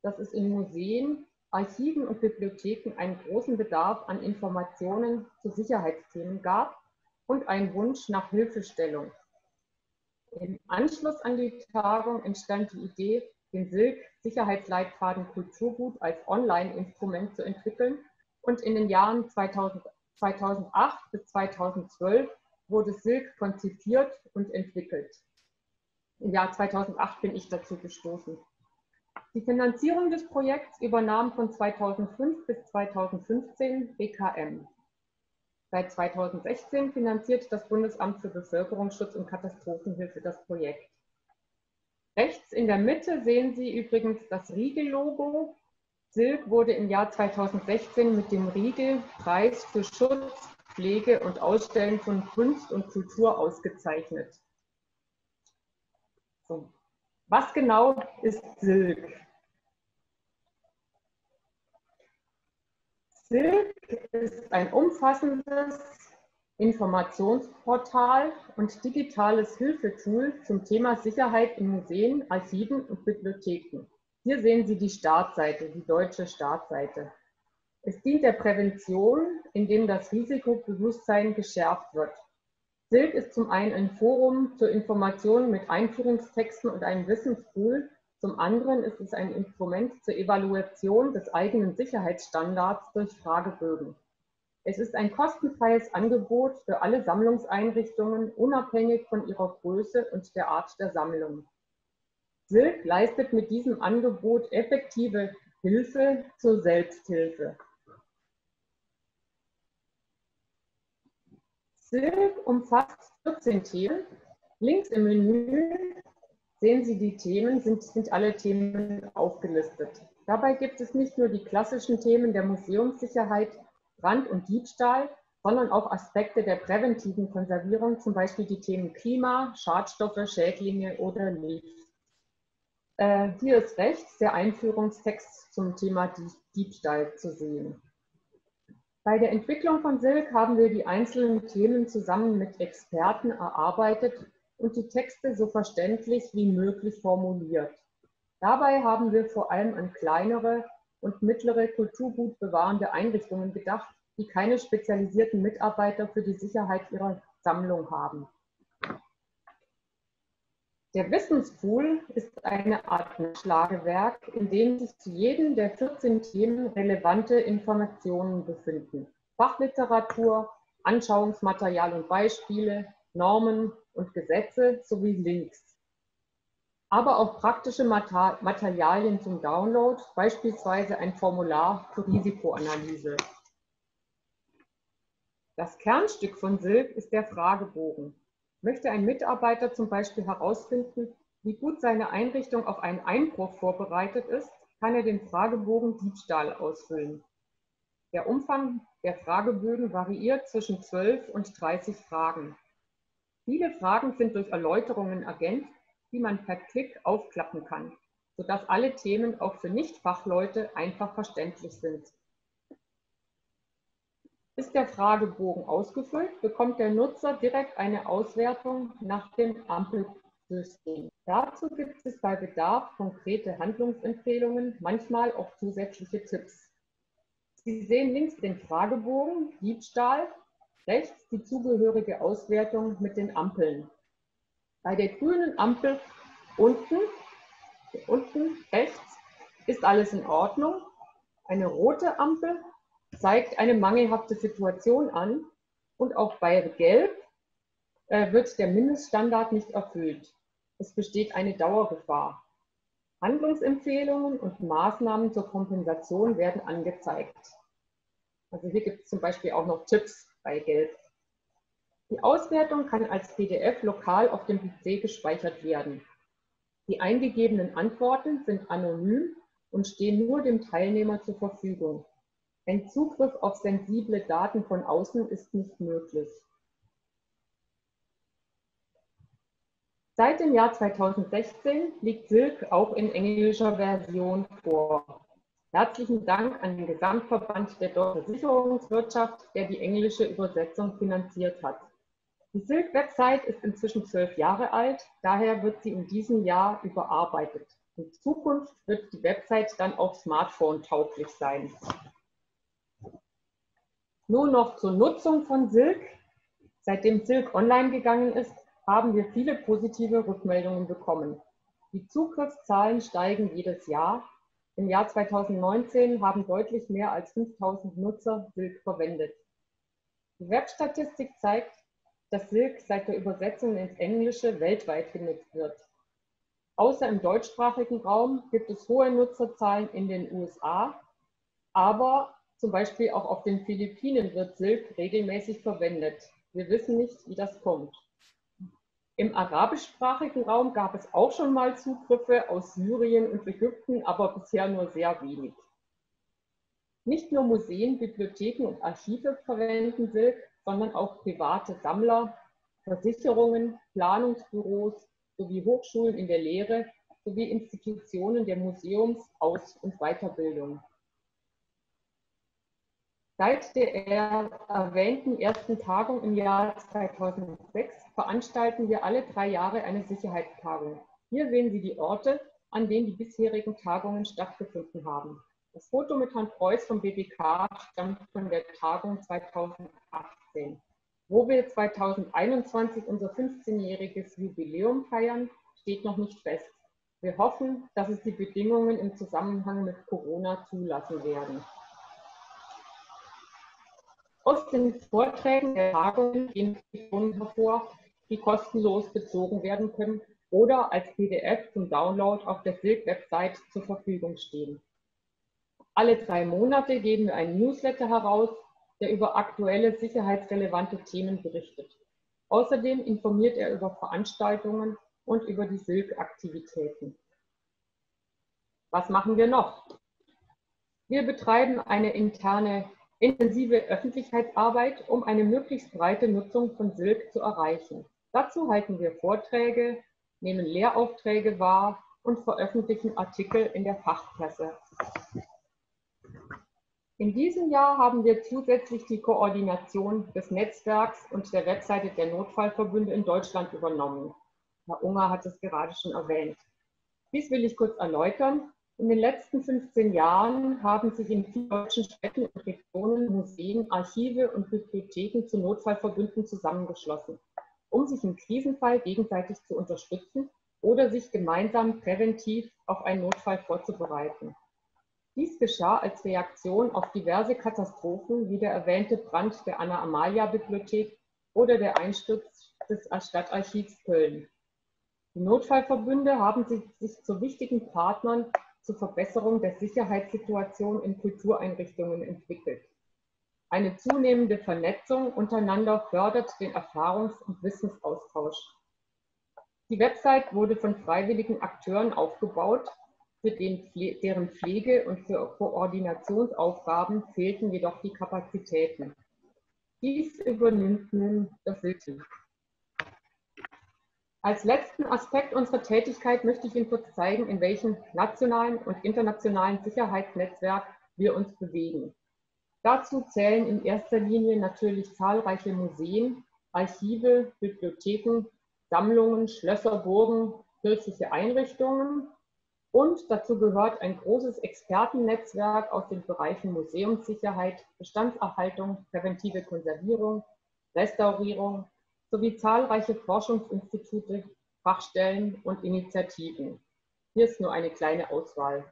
dass es in Museen, Archiven und Bibliotheken einen großen Bedarf an Informationen zu Sicherheitsthemen gab und einen Wunsch nach Hilfestellung. Im Anschluss an die Tagung entstand die Idee, den Silk-Sicherheitsleitfaden Kulturgut als Online-Instrument zu entwickeln. Und in den Jahren 2000, 2008 bis 2012 wurde Silk konzipiert und entwickelt. Im Jahr 2008 bin ich dazu gestoßen. Die Finanzierung des Projekts übernahm von 2005 bis 2015 BKM. Seit 2016 finanziert das Bundesamt für Bevölkerungsschutz und Katastrophenhilfe das Projekt. Rechts in der Mitte sehen Sie übrigens das Riegel-Logo. Silk wurde im Jahr 2016 mit dem Riegel-Preis für Schutz, Pflege und Ausstellen von Kunst und Kultur ausgezeichnet. So. Was genau ist Silk? Silk ist ein umfassendes Informationsportal und digitales Hilfetool zum Thema Sicherheit in Museen, Archiven und Bibliotheken. Hier sehen Sie die Startseite, die deutsche Startseite. Es dient der Prävention, indem das Risikobewusstsein geschärft wird. Silk ist zum einen ein Forum zur Information mit Einführungstexten und einem Wissenspool, zum anderen ist es ein Instrument zur Evaluation des eigenen Sicherheitsstandards durch Fragebögen. Es ist ein kostenfreies Angebot für alle Sammlungseinrichtungen, unabhängig von ihrer Größe und der Art der Sammlung. Silk leistet mit diesem Angebot effektive Hilfe zur Selbsthilfe. Silk umfasst 14 Themen. Links im Menü Sehen Sie, die Themen sind, sind alle Themen aufgelistet. Dabei gibt es nicht nur die klassischen Themen der Museumssicherheit, Brand und Diebstahl, sondern auch Aspekte der präventiven Konservierung, zum Beispiel die Themen Klima, Schadstoffe, Schädlinge oder Licht. Äh, hier ist rechts der Einführungstext zum Thema Diebstahl zu sehen. Bei der Entwicklung von Silk haben wir die einzelnen Themen zusammen mit Experten erarbeitet und die Texte so verständlich wie möglich formuliert. Dabei haben wir vor allem an kleinere und mittlere kulturgutbewahrende Einrichtungen gedacht, die keine spezialisierten Mitarbeiter für die Sicherheit ihrer Sammlung haben. Der Wissenspool ist eine Art Schlagewerk, in dem sich zu jedem der 14 Themen relevante Informationen befinden. Fachliteratur, Anschauungsmaterial und Beispiele, Normen, und Gesetze sowie Links. Aber auch praktische Materialien zum Download, beispielsweise ein Formular für Risikoanalyse. Das Kernstück von Silk ist der Fragebogen. Möchte ein Mitarbeiter zum Beispiel herausfinden, wie gut seine Einrichtung auf einen Einbruch vorbereitet ist, kann er den Fragebogen Diebstahl ausfüllen. Der Umfang der Fragebögen variiert zwischen 12 und 30 Fragen. Viele Fragen sind durch Erläuterungen ergänzt, die man per Klick aufklappen kann, sodass alle Themen auch für Nichtfachleute einfach verständlich sind. Ist der Fragebogen ausgefüllt, bekommt der Nutzer direkt eine Auswertung nach dem Ampelsystem. Dazu gibt es bei Bedarf konkrete Handlungsempfehlungen, manchmal auch zusätzliche Tipps. Sie sehen links den Fragebogen Diebstahl Rechts die zugehörige Auswertung mit den Ampeln. Bei der grünen Ampel unten, unten rechts ist alles in Ordnung. Eine rote Ampel zeigt eine mangelhafte Situation an und auch bei Gelb äh, wird der Mindeststandard nicht erfüllt. Es besteht eine Dauergefahr. Handlungsempfehlungen und Maßnahmen zur Kompensation werden angezeigt. Also hier gibt es zum Beispiel auch noch Tipps bei Gelb. Die Auswertung kann als PDF lokal auf dem PC gespeichert werden. Die eingegebenen Antworten sind anonym und stehen nur dem Teilnehmer zur Verfügung. Ein Zugriff auf sensible Daten von außen ist nicht möglich. Seit dem Jahr 2016 liegt Silk auch in englischer Version vor. Herzlichen Dank an den Gesamtverband der Deutschen Versicherungswirtschaft, der die englische Übersetzung finanziert hat. Die Silk-Website ist inzwischen zwölf Jahre alt, daher wird sie in diesem Jahr überarbeitet. In Zukunft wird die Website dann auch Smartphone tauglich sein. Nur noch zur Nutzung von Silk. Seitdem Silk online gegangen ist, haben wir viele positive Rückmeldungen bekommen. Die Zugriffszahlen steigen jedes Jahr im Jahr 2019 haben deutlich mehr als 5000 Nutzer Silk verwendet. Die Webstatistik zeigt, dass Silk seit der Übersetzung ins Englische weltweit genutzt wird. Außer im deutschsprachigen Raum gibt es hohe Nutzerzahlen in den USA, aber zum Beispiel auch auf den Philippinen wird Silk regelmäßig verwendet. Wir wissen nicht, wie das kommt. Im arabischsprachigen Raum gab es auch schon mal Zugriffe aus Syrien und Ägypten, aber bisher nur sehr wenig. Nicht nur Museen, Bibliotheken und Archive verwenden Silk, sondern auch private Sammler, Versicherungen, Planungsbüros sowie Hochschulen in der Lehre sowie Institutionen der Museums-, Aus- und Weiterbildung. Seit der erwähnten ersten Tagung im Jahr 2006 veranstalten wir alle drei Jahre eine Sicherheitstagung. Hier sehen Sie die Orte, an denen die bisherigen Tagungen stattgefunden haben. Das Foto mit Herrn Preuß vom BBK stammt von der Tagung 2018. Wo wir 2021 unser 15-jähriges Jubiläum feiern, steht noch nicht fest. Wir hoffen, dass es die Bedingungen im Zusammenhang mit Corona zulassen werden. Aus den Vorträgen der Tagungen gehen Informationen hervor, die kostenlos bezogen werden können oder als PDF zum Download auf der Silk-Website zur Verfügung stehen. Alle drei Monate geben wir einen Newsletter heraus, der über aktuelle sicherheitsrelevante Themen berichtet. Außerdem informiert er über Veranstaltungen und über die Silk-Aktivitäten. Was machen wir noch? Wir betreiben eine interne intensive Öffentlichkeitsarbeit, um eine möglichst breite Nutzung von Silk zu erreichen. Dazu halten wir Vorträge, nehmen Lehraufträge wahr und veröffentlichen Artikel in der Fachpresse. In diesem Jahr haben wir zusätzlich die Koordination des Netzwerks und der Webseite der Notfallverbünde in Deutschland übernommen. Herr Unger hat es gerade schon erwähnt. Dies will ich kurz erläutern. In den letzten 15 Jahren haben sich in vielen deutschen Städten und Regionen Museen, Archive und Bibliotheken zu Notfallverbünden zusammengeschlossen, um sich im Krisenfall gegenseitig zu unterstützen oder sich gemeinsam präventiv auf einen Notfall vorzubereiten. Dies geschah als Reaktion auf diverse Katastrophen wie der erwähnte Brand der Anna-Amalia-Bibliothek oder der Einsturz des Stadtarchivs Köln. Die Notfallverbünde haben sich zu wichtigen Partnern zur Verbesserung der Sicherheitssituation in Kultureinrichtungen entwickelt. Eine zunehmende Vernetzung untereinander fördert den Erfahrungs- und Wissensaustausch. Die Website wurde von freiwilligen Akteuren aufgebaut, für deren Pflege und für Koordinationsaufgaben fehlten jedoch die Kapazitäten. Dies übernimmt nun das Hilfswerk. Als letzten Aspekt unserer Tätigkeit möchte ich Ihnen kurz zeigen, in welchem nationalen und internationalen Sicherheitsnetzwerk wir uns bewegen. Dazu zählen in erster Linie natürlich zahlreiche Museen, Archive, Bibliotheken, Sammlungen, Schlösser, Burgen, kirchliche Einrichtungen und dazu gehört ein großes Expertennetzwerk aus den Bereichen Museumssicherheit, Bestandserhaltung, präventive Konservierung, Restaurierung, sowie zahlreiche Forschungsinstitute, Fachstellen und Initiativen. Hier ist nur eine kleine Auswahl.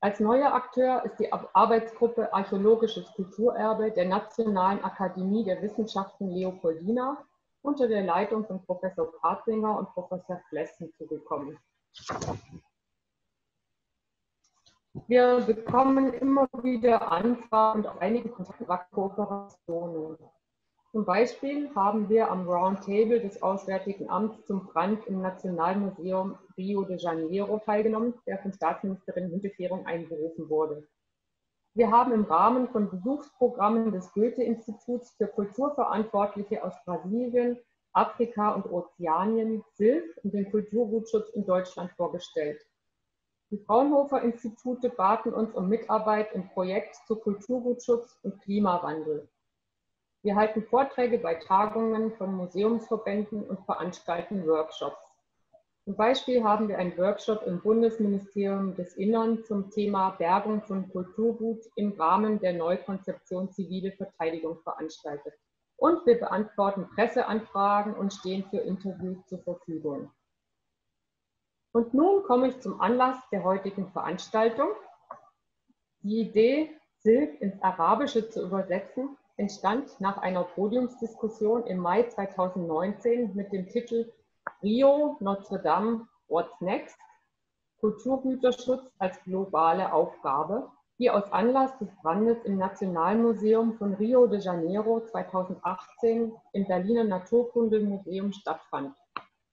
Als neuer Akteur ist die Arbeitsgruppe Archäologisches Kulturerbe der Nationalen Akademie der Wissenschaften Leopoldina unter der Leitung von Professor Kartlinger und Professor Fless hinzugekommen. Wir bekommen immer wieder Anfragen und auch einige Kontaktkooperationen. Zum Beispiel haben wir am Roundtable des Auswärtigen Amts zum Brand im Nationalmuseum Rio de Janeiro teilgenommen, der von Staatsministerin Müntefering einberufen wurde. Wir haben im Rahmen von Besuchsprogrammen des Goethe-Instituts für Kulturverantwortliche aus Brasilien, Afrika und Ozeanien SILF und den Kulturgutschutz in Deutschland vorgestellt. Die Fraunhofer-Institute baten uns um Mitarbeit im Projekt zu Kulturgutschutz und Klimawandel. Wir halten Vorträge bei Tagungen von Museumsverbänden und veranstalten Workshops. Zum Beispiel haben wir einen Workshop im Bundesministerium des Innern zum Thema Bergung von Kulturgut im Rahmen der Neukonzeption zivile Verteidigung veranstaltet. Und wir beantworten Presseanfragen und stehen für Interviews zur Verfügung. Und nun komme ich zum Anlass der heutigen Veranstaltung. Die Idee, Silk ins Arabische zu übersetzen, entstand nach einer Podiumsdiskussion im Mai 2019 mit dem Titel Rio, Notre Dame What's Next? Kulturgüterschutz als globale Aufgabe, die aus Anlass des Brandes im Nationalmuseum von Rio de Janeiro 2018 im Berliner Naturkundemuseum stattfand.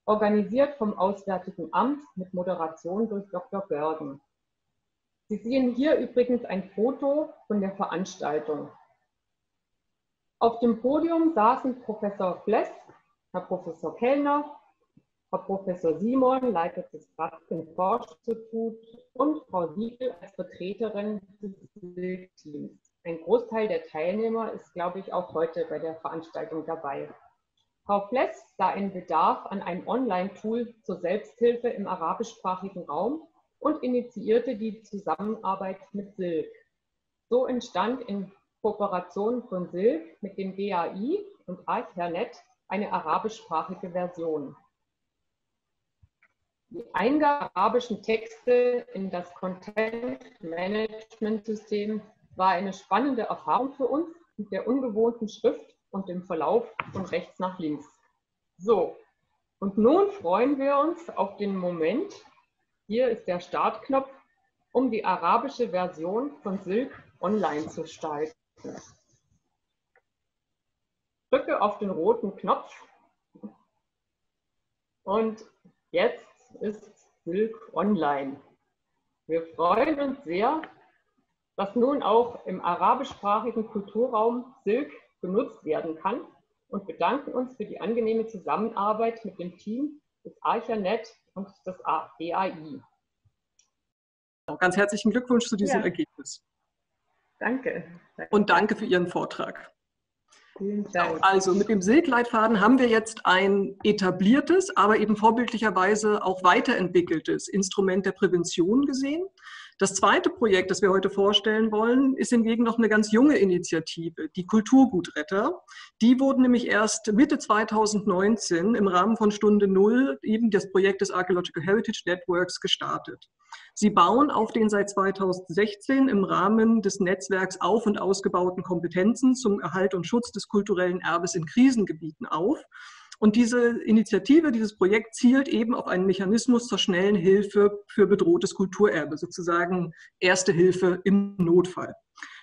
Organisiert vom Auswärtigen Amt mit Moderation durch Dr. Görgen. Sie sehen hier übrigens ein Foto von der Veranstaltung. Auf dem Podium saßen Professor Fless, Herr Professor Kellner, Frau Professor Simon leitet das Forschungsinstitut und Frau Siegel als Vertreterin des Teams. Ein Großteil der Teilnehmer ist, glaube ich, auch heute bei der Veranstaltung dabei. Frau Fless sah einen Bedarf an einem Online-Tool zur Selbsthilfe im arabischsprachigen Raum und initiierte die Zusammenarbeit mit Silk. So entstand in Kooperation von Silk mit dem BAI und Archernet eine arabischsprachige Version. Die Eingabe arabischen Texte in das Content-Management-System war eine spannende Erfahrung für uns mit der ungewohnten Schrift und dem Verlauf von rechts nach links. So, und nun freuen wir uns auf den Moment, hier ist der Startknopf, um die arabische Version von Silk online zu steigen. Drücke auf den roten Knopf und jetzt ist Silk online. Wir freuen uns sehr, dass nun auch im arabischsprachigen Kulturraum Silk genutzt werden kann und bedanken uns für die angenehme Zusammenarbeit mit dem Team des Archanet und des BAI. Ganz herzlichen Glückwunsch zu diesem ja. Ergebnis. Danke. Und danke für Ihren Vortrag. Also mit dem Silkleitfaden haben wir jetzt ein etabliertes, aber eben vorbildlicherweise auch weiterentwickeltes Instrument der Prävention gesehen. Das zweite Projekt, das wir heute vorstellen wollen, ist hingegen noch eine ganz junge Initiative, die Kulturgutretter. Die wurden nämlich erst Mitte 2019 im Rahmen von Stunde Null eben des Projektes Archaeological Heritage Networks gestartet. Sie bauen auf den seit 2016 im Rahmen des Netzwerks auf und ausgebauten Kompetenzen zum Erhalt und Schutz des kulturellen Erbes in Krisengebieten auf und diese Initiative, dieses Projekt zielt eben auf einen Mechanismus zur schnellen Hilfe für bedrohtes Kulturerbe, sozusagen erste Hilfe im Notfall.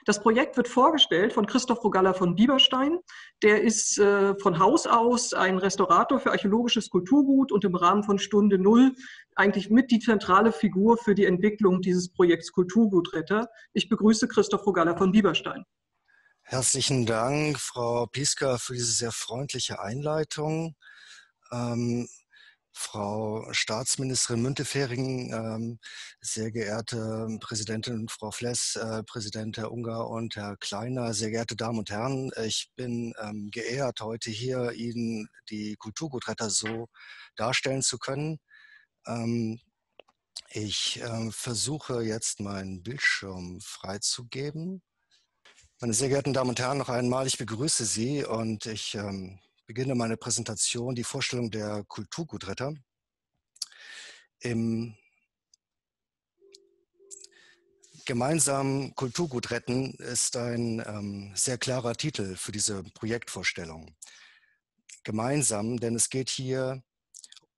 Das Projekt wird vorgestellt von Christoph Rogalla von Bieberstein. Der ist äh, von Haus aus ein Restaurator für archäologisches Kulturgut und im Rahmen von Stunde Null eigentlich mit die zentrale Figur für die Entwicklung dieses Projekts Kulturgutretter. Ich begrüße Christoph Rogalla von Bieberstein. Herzlichen Dank, Frau Pieska, für diese sehr freundliche Einleitung. Ähm, Frau Staatsministerin Müntefering, ähm, sehr geehrte Präsidentin Frau Fless, äh, Präsident Herr Unger und Herr Kleiner, sehr geehrte Damen und Herren, ich bin ähm, geehrt, heute hier Ihnen die Kulturgutretter so darstellen zu können. Ähm, ich äh, versuche jetzt meinen Bildschirm freizugeben. Meine sehr geehrten Damen und Herren, noch einmal, ich begrüße Sie und ich ähm, beginne meine Präsentation, die Vorstellung der Kulturgutretter. Im gemeinsamen Kulturgut retten ist ein ähm, sehr klarer Titel für diese Projektvorstellung. Gemeinsam, denn es geht hier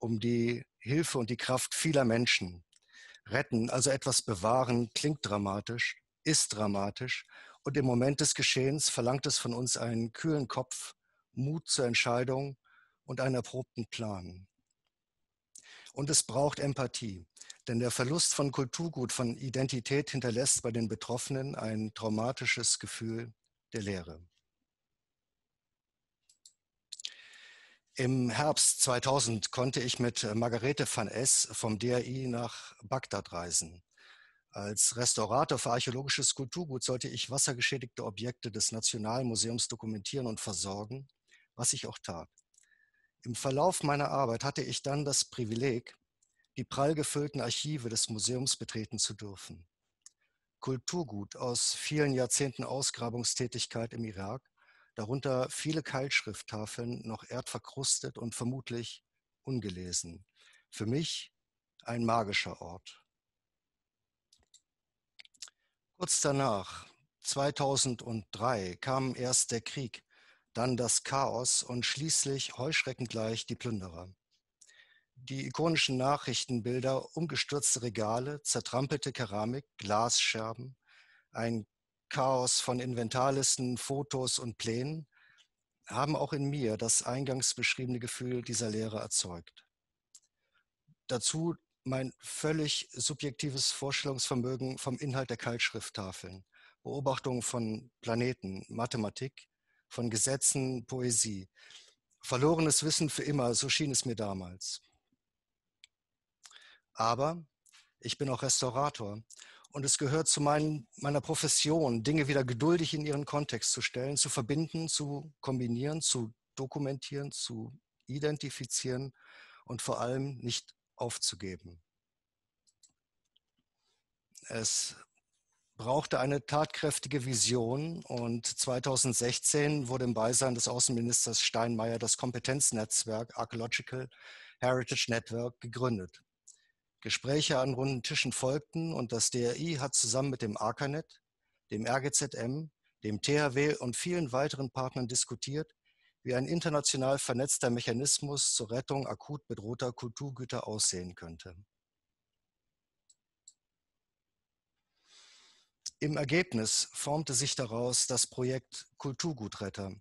um die Hilfe und die Kraft vieler Menschen. Retten, also etwas bewahren, klingt dramatisch, ist dramatisch und im Moment des Geschehens verlangt es von uns einen kühlen Kopf, Mut zur Entscheidung und einen erprobten Plan. Und es braucht Empathie, denn der Verlust von Kulturgut, von Identität hinterlässt bei den Betroffenen ein traumatisches Gefühl der Leere. Im Herbst 2000 konnte ich mit Margarete van S. vom DRI nach Bagdad reisen. Als Restaurator für archäologisches Kulturgut sollte ich wassergeschädigte Objekte des Nationalmuseums dokumentieren und versorgen, was ich auch tat. Im Verlauf meiner Arbeit hatte ich dann das Privileg, die prall gefüllten Archive des Museums betreten zu dürfen. Kulturgut aus vielen Jahrzehnten Ausgrabungstätigkeit im Irak, darunter viele Keilschrifttafeln, noch erdverkrustet und vermutlich ungelesen. Für mich ein magischer Ort. Kurz danach, 2003, kam erst der Krieg, dann das Chaos und schließlich heuschreckengleich die Plünderer. die ikonischen Nachrichtenbilder, umgestürzte Regale, zertrampelte Keramik, Glasscherben, ein Chaos von Inventarlisten, Fotos und Plänen haben auch in mir das eingangs beschriebene Gefühl dieser Lehre erzeugt. Dazu mein völlig subjektives Vorstellungsvermögen vom Inhalt der Kaltschrifttafeln, Beobachtungen von Planeten, Mathematik, von Gesetzen, Poesie. Verlorenes Wissen für immer, so schien es mir damals. Aber ich bin auch Restaurator und es gehört zu mein, meiner Profession, Dinge wieder geduldig in ihren Kontext zu stellen, zu verbinden, zu kombinieren, zu dokumentieren, zu identifizieren und vor allem nicht aufzugeben. Es brauchte eine tatkräftige Vision und 2016 wurde im Beisein des Außenministers Steinmeier das Kompetenznetzwerk Archaeological Heritage Network gegründet. Gespräche an runden Tischen folgten und das DRI hat zusammen mit dem ARCANET, dem RGZM, dem THW und vielen weiteren Partnern diskutiert, wie ein international vernetzter Mechanismus zur Rettung akut bedrohter Kulturgüter aussehen könnte. Im Ergebnis formte sich daraus das Projekt Kulturgutretter,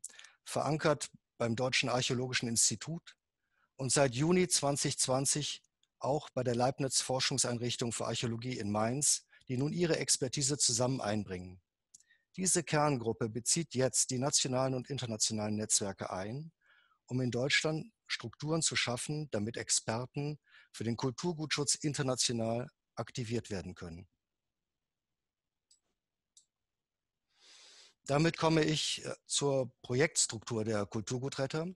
verankert beim Deutschen Archäologischen Institut und seit Juni 2020 auch bei der Leibniz Forschungseinrichtung für Archäologie in Mainz, die nun ihre Expertise zusammen einbringen. Diese Kerngruppe bezieht jetzt die nationalen und internationalen Netzwerke ein, um in Deutschland Strukturen zu schaffen, damit Experten für den Kulturgutschutz international aktiviert werden können. Damit komme ich äh, zur Projektstruktur der Kulturgutretter.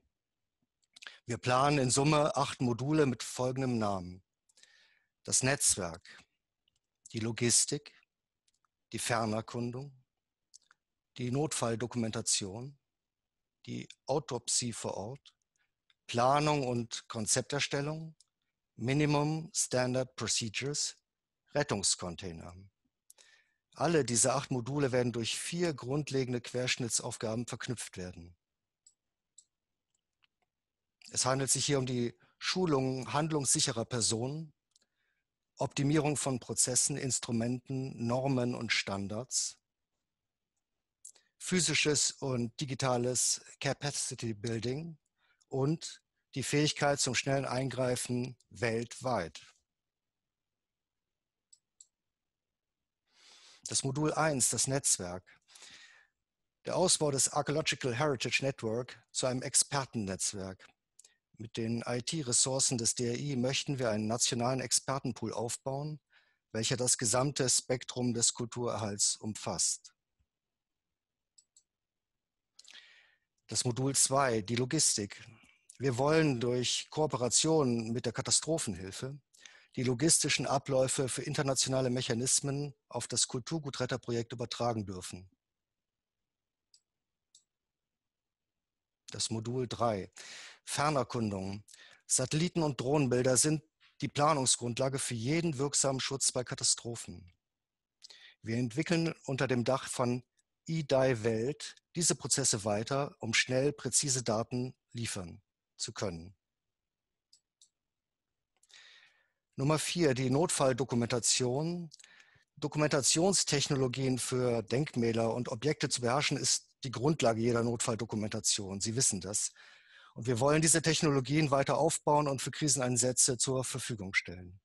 Wir planen in Summe acht Module mit folgendem Namen. Das Netzwerk, die Logistik, die Fernerkundung, die Notfalldokumentation, die Autopsie vor Ort, Planung und Konzepterstellung, Minimum Standard Procedures, Rettungscontainer. Alle diese acht Module werden durch vier grundlegende Querschnittsaufgaben verknüpft werden. Es handelt sich hier um die Schulung handlungssicherer Personen, Optimierung von Prozessen, Instrumenten, Normen und Standards, physisches und digitales Capacity Building und die Fähigkeit zum schnellen Eingreifen weltweit. Das Modul 1, das Netzwerk. Der Ausbau des Archaeological Heritage Network zu einem Expertennetzwerk. Mit den IT-Ressourcen des DRI möchten wir einen nationalen Expertenpool aufbauen, welcher das gesamte Spektrum des Kulturerhalts umfasst. Das Modul 2, die Logistik. Wir wollen durch Kooperation mit der Katastrophenhilfe die logistischen Abläufe für internationale Mechanismen auf das Kulturgutretterprojekt übertragen dürfen. Das Modul 3. Fernerkundung. Satelliten- und Drohnenbilder sind die Planungsgrundlage für jeden wirksamen Schutz bei Katastrophen. Wir entwickeln unter dem Dach von eDI Welt diese Prozesse weiter, um schnell präzise Daten liefern zu können. Nummer vier, die Notfalldokumentation. Dokumentationstechnologien für Denkmäler und Objekte zu beherrschen, ist die Grundlage jeder Notfalldokumentation. Sie wissen das. Und wir wollen diese Technologien weiter aufbauen und für Kriseneinsätze zur Verfügung stellen.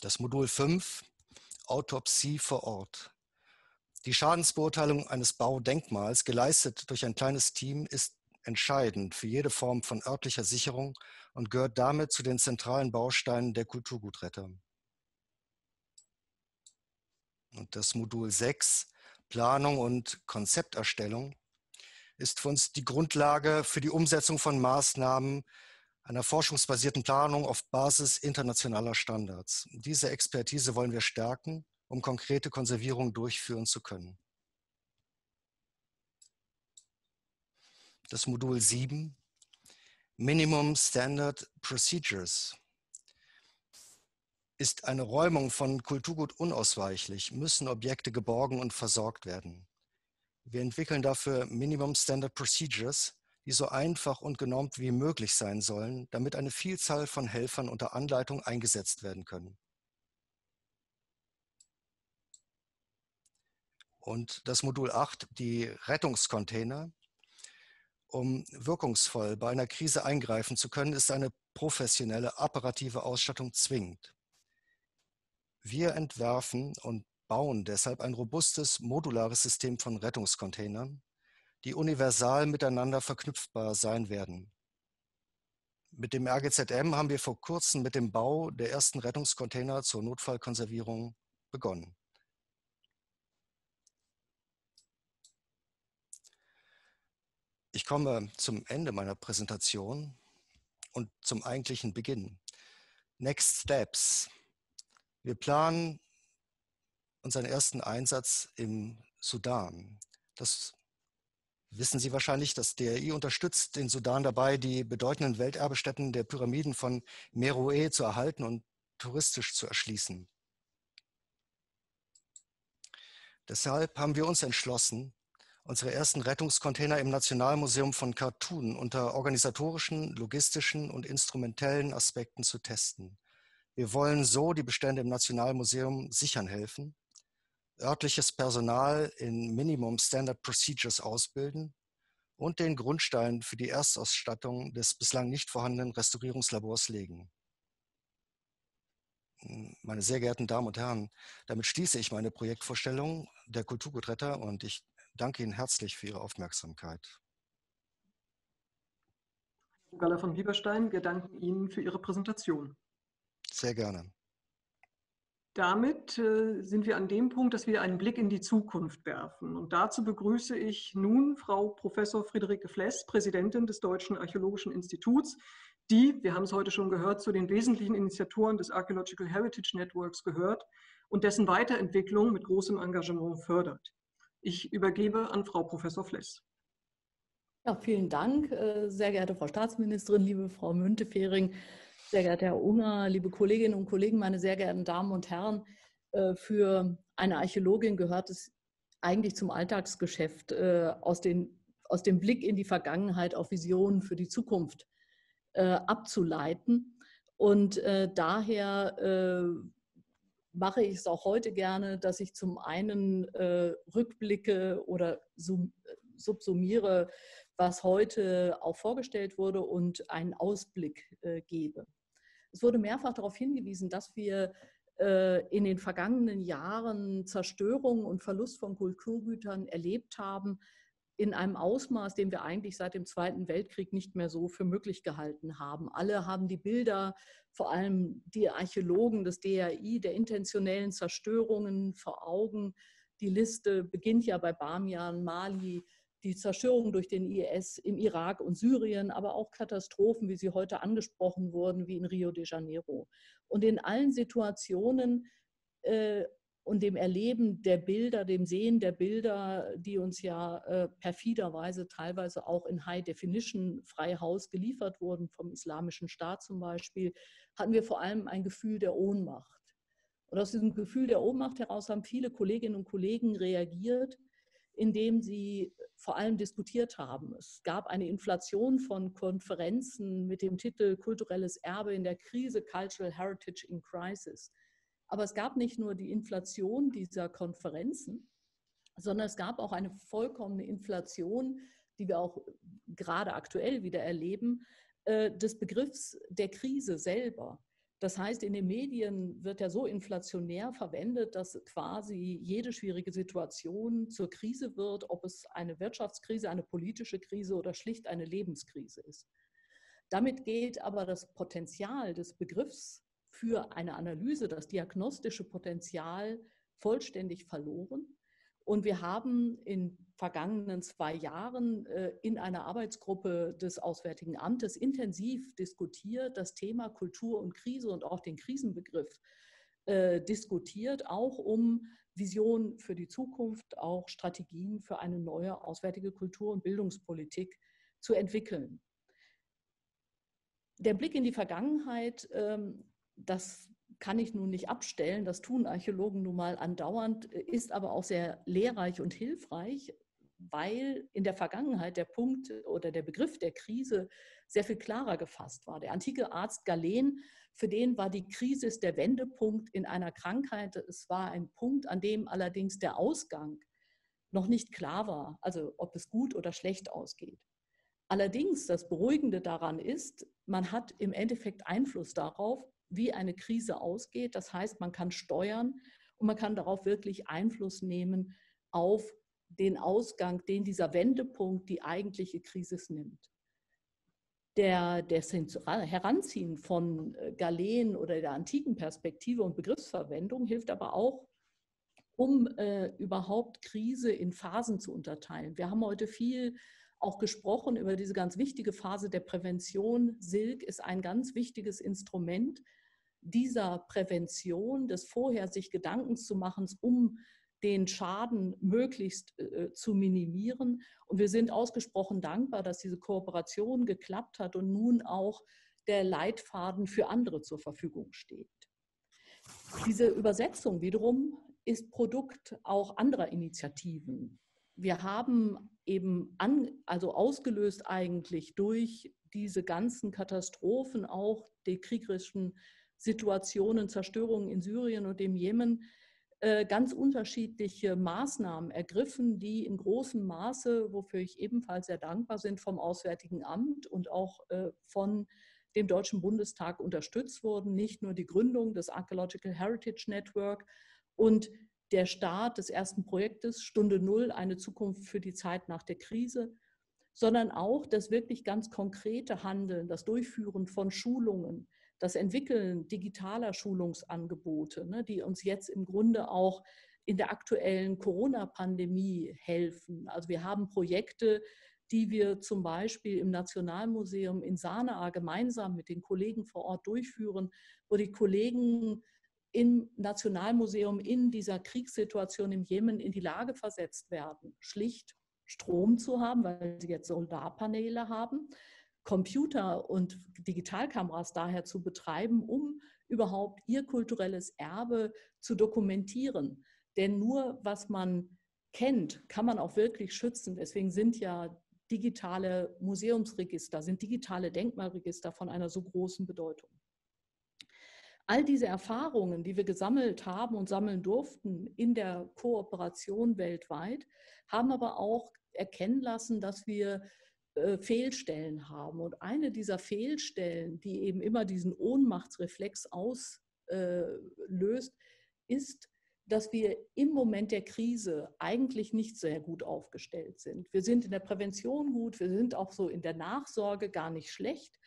Das Modul 5, Autopsie vor Ort. Die Schadensbeurteilung eines Baudenkmals, geleistet durch ein kleines Team, ist entscheidend für jede Form von örtlicher Sicherung und gehört damit zu den zentralen Bausteinen der Kulturgutretter. Und das Modul 6, Planung und Konzepterstellung, ist für uns die Grundlage für die Umsetzung von Maßnahmen einer forschungsbasierten Planung auf Basis internationaler Standards. Diese Expertise wollen wir stärken, um konkrete Konservierung durchführen zu können. das Modul 7, Minimum Standard Procedures. Ist eine Räumung von Kulturgut unausweichlich, müssen Objekte geborgen und versorgt werden. Wir entwickeln dafür Minimum Standard Procedures, die so einfach und genormt wie möglich sein sollen, damit eine Vielzahl von Helfern unter Anleitung eingesetzt werden können. Und das Modul 8, die Rettungscontainer. Um wirkungsvoll bei einer Krise eingreifen zu können, ist eine professionelle operative Ausstattung zwingend. Wir entwerfen und bauen deshalb ein robustes, modulares System von Rettungscontainern, die universal miteinander verknüpfbar sein werden. Mit dem RGZM haben wir vor kurzem mit dem Bau der ersten Rettungscontainer zur Notfallkonservierung begonnen. Ich komme zum Ende meiner Präsentation und zum eigentlichen Beginn. Next Steps. Wir planen unseren ersten Einsatz im Sudan. Das wissen Sie wahrscheinlich, das DRI unterstützt den Sudan dabei, die bedeutenden Welterbestätten der Pyramiden von Meroe zu erhalten und touristisch zu erschließen. Deshalb haben wir uns entschlossen, unsere ersten Rettungscontainer im Nationalmuseum von Khartoum unter organisatorischen, logistischen und instrumentellen Aspekten zu testen. Wir wollen so die Bestände im Nationalmuseum sichern helfen, örtliches Personal in Minimum Standard Procedures ausbilden und den Grundstein für die Erstausstattung des bislang nicht vorhandenen Restaurierungslabors legen. Meine sehr geehrten Damen und Herren, damit schließe ich meine Projektvorstellung der Kulturgutretter und ich danke Ihnen herzlich für Ihre Aufmerksamkeit. Galla von Bieberstein, wir danken Ihnen für Ihre Präsentation. Sehr gerne. Damit äh, sind wir an dem Punkt, dass wir einen Blick in die Zukunft werfen. Und dazu begrüße ich nun Frau Professor Friederike Fless, Präsidentin des Deutschen Archäologischen Instituts, die, wir haben es heute schon gehört, zu den wesentlichen Initiatoren des Archaeological Heritage Networks gehört und dessen Weiterentwicklung mit großem Engagement fördert. Ich übergebe an Frau Professor Fless. Ja, vielen Dank, äh, sehr geehrte Frau Staatsministerin, liebe Frau Müntefering, sehr geehrter Herr Unger, liebe Kolleginnen und Kollegen, meine sehr geehrten Damen und Herren. Äh, für eine Archäologin gehört es eigentlich zum Alltagsgeschäft, äh, aus, den, aus dem Blick in die Vergangenheit auf Visionen für die Zukunft abzuleiten. Und daher mache ich es auch heute gerne, dass ich zum einen äh, rückblicke oder sum, subsumiere, was heute auch vorgestellt wurde und einen Ausblick äh, gebe. Es wurde mehrfach darauf hingewiesen, dass wir äh, in den vergangenen Jahren Zerstörung und Verlust von Kulturgütern erlebt haben, in einem Ausmaß, den wir eigentlich seit dem Zweiten Weltkrieg nicht mehr so für möglich gehalten haben. Alle haben die Bilder, vor allem die Archäologen des DRI, der intentionellen Zerstörungen vor Augen. Die Liste beginnt ja bei Bamian, Mali, die Zerstörung durch den IS im Irak und Syrien, aber auch Katastrophen, wie sie heute angesprochen wurden, wie in Rio de Janeiro. Und in allen Situationen äh, und dem Erleben der Bilder, dem Sehen der Bilder, die uns ja äh, perfiderweise teilweise auch in High Definition frei Haus geliefert wurden, vom Islamischen Staat zum Beispiel, hatten wir vor allem ein Gefühl der Ohnmacht. Und aus diesem Gefühl der Ohnmacht heraus haben viele Kolleginnen und Kollegen reagiert, indem sie vor allem diskutiert haben. Es gab eine Inflation von Konferenzen mit dem Titel Kulturelles Erbe in der Krise, Cultural Heritage in Crisis. Aber es gab nicht nur die Inflation dieser Konferenzen, sondern es gab auch eine vollkommene Inflation, die wir auch gerade aktuell wieder erleben, äh, des Begriffs der Krise selber. Das heißt, in den Medien wird er so inflationär verwendet, dass quasi jede schwierige Situation zur Krise wird, ob es eine Wirtschaftskrise, eine politische Krise oder schlicht eine Lebenskrise ist. Damit geht aber das Potenzial des Begriffs für eine Analyse, das diagnostische Potenzial vollständig verloren. Und wir haben in vergangenen zwei Jahren äh, in einer Arbeitsgruppe des Auswärtigen Amtes intensiv diskutiert, das Thema Kultur und Krise und auch den Krisenbegriff äh, diskutiert, auch um Visionen für die Zukunft, auch Strategien für eine neue auswärtige Kultur- und Bildungspolitik zu entwickeln. Der Blick in die Vergangenheit ähm, das kann ich nun nicht abstellen, das tun Archäologen nun mal andauernd, ist aber auch sehr lehrreich und hilfreich. Weil in der Vergangenheit der Punkt oder der Begriff der Krise sehr viel klarer gefasst war. Der antike Arzt Galen, für den war die Krise der Wendepunkt in einer Krankheit. Es war ein Punkt, an dem allerdings der Ausgang noch nicht klar war, also ob es gut oder schlecht ausgeht. Allerdings, das Beruhigende daran ist, man hat im Endeffekt Einfluss darauf, wie eine Krise ausgeht. Das heißt, man kann steuern und man kann darauf wirklich Einfluss nehmen auf den Ausgang, den dieser Wendepunkt die eigentliche Krise nimmt. Der, der Heranziehen von äh, Galen oder der antiken Perspektive und Begriffsverwendung hilft aber auch, um äh, überhaupt Krise in Phasen zu unterteilen. Wir haben heute viel auch gesprochen über diese ganz wichtige Phase der Prävention. Silk ist ein ganz wichtiges Instrument dieser Prävention, des vorher sich Gedanken zu machen, um den Schaden möglichst äh, zu minimieren. Und wir sind ausgesprochen dankbar, dass diese Kooperation geklappt hat und nun auch der Leitfaden für andere zur Verfügung steht. Diese Übersetzung wiederum ist Produkt auch anderer Initiativen. Wir haben eben an, also ausgelöst eigentlich durch diese ganzen Katastrophen, auch die kriegerischen Situationen, Zerstörungen in Syrien und dem Jemen, äh, ganz unterschiedliche Maßnahmen ergriffen, die in großem Maße, wofür ich ebenfalls sehr dankbar bin, vom Auswärtigen Amt und auch äh, von dem Deutschen Bundestag unterstützt wurden. Nicht nur die Gründung des Archaeological Heritage Network und der Start des ersten Projektes Stunde Null, eine Zukunft für die Zeit nach der Krise, sondern auch das wirklich ganz konkrete Handeln, das Durchführen von Schulungen, das Entwickeln digitaler Schulungsangebote, ne, die uns jetzt im Grunde auch in der aktuellen Corona-Pandemie helfen. Also wir haben Projekte, die wir zum Beispiel im Nationalmuseum in Sanaa gemeinsam mit den Kollegen vor Ort durchführen, wo die Kollegen im Nationalmuseum in dieser Kriegssituation im Jemen in die Lage versetzt werden, schlicht Strom zu haben, weil sie jetzt Solarpaneele haben, Computer und Digitalkameras daher zu betreiben, um überhaupt ihr kulturelles Erbe zu dokumentieren. Denn nur was man kennt, kann man auch wirklich schützen. Deswegen sind ja digitale Museumsregister, sind digitale Denkmalregister von einer so großen Bedeutung. All diese Erfahrungen, die wir gesammelt haben und sammeln durften in der Kooperation weltweit, haben aber auch erkennen lassen, dass wir äh, Fehlstellen haben. Und eine dieser Fehlstellen, die eben immer diesen Ohnmachtsreflex auslöst, äh, ist, dass wir im Moment der Krise eigentlich nicht sehr gut aufgestellt sind. Wir sind in der Prävention gut, wir sind auch so in der Nachsorge gar nicht schlecht,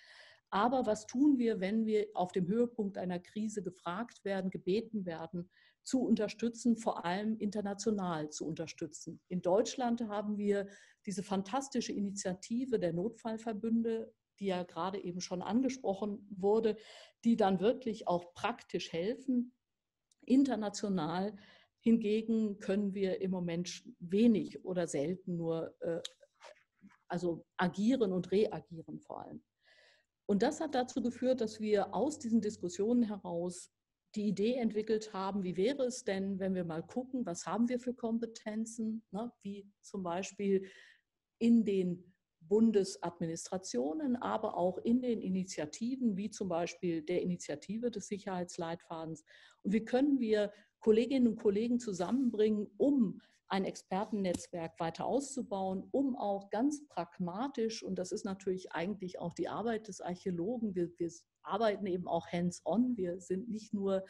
aber was tun wir, wenn wir auf dem Höhepunkt einer Krise gefragt werden, gebeten werden, zu unterstützen, vor allem international zu unterstützen? In Deutschland haben wir diese fantastische Initiative der Notfallverbünde, die ja gerade eben schon angesprochen wurde, die dann wirklich auch praktisch helfen. International hingegen können wir im Moment wenig oder selten nur äh, also agieren und reagieren vor allem. Und das hat dazu geführt, dass wir aus diesen Diskussionen heraus die Idee entwickelt haben, wie wäre es denn, wenn wir mal gucken, was haben wir für Kompetenzen, ne? wie zum Beispiel in den Bundesadministrationen, aber auch in den Initiativen, wie zum Beispiel der Initiative des Sicherheitsleitfadens. Und wie können wir Kolleginnen und Kollegen zusammenbringen, um ein Expertennetzwerk weiter auszubauen, um auch ganz pragmatisch, und das ist natürlich eigentlich auch die Arbeit des Archäologen, wir, wir arbeiten eben auch hands-on, wir sind nicht nur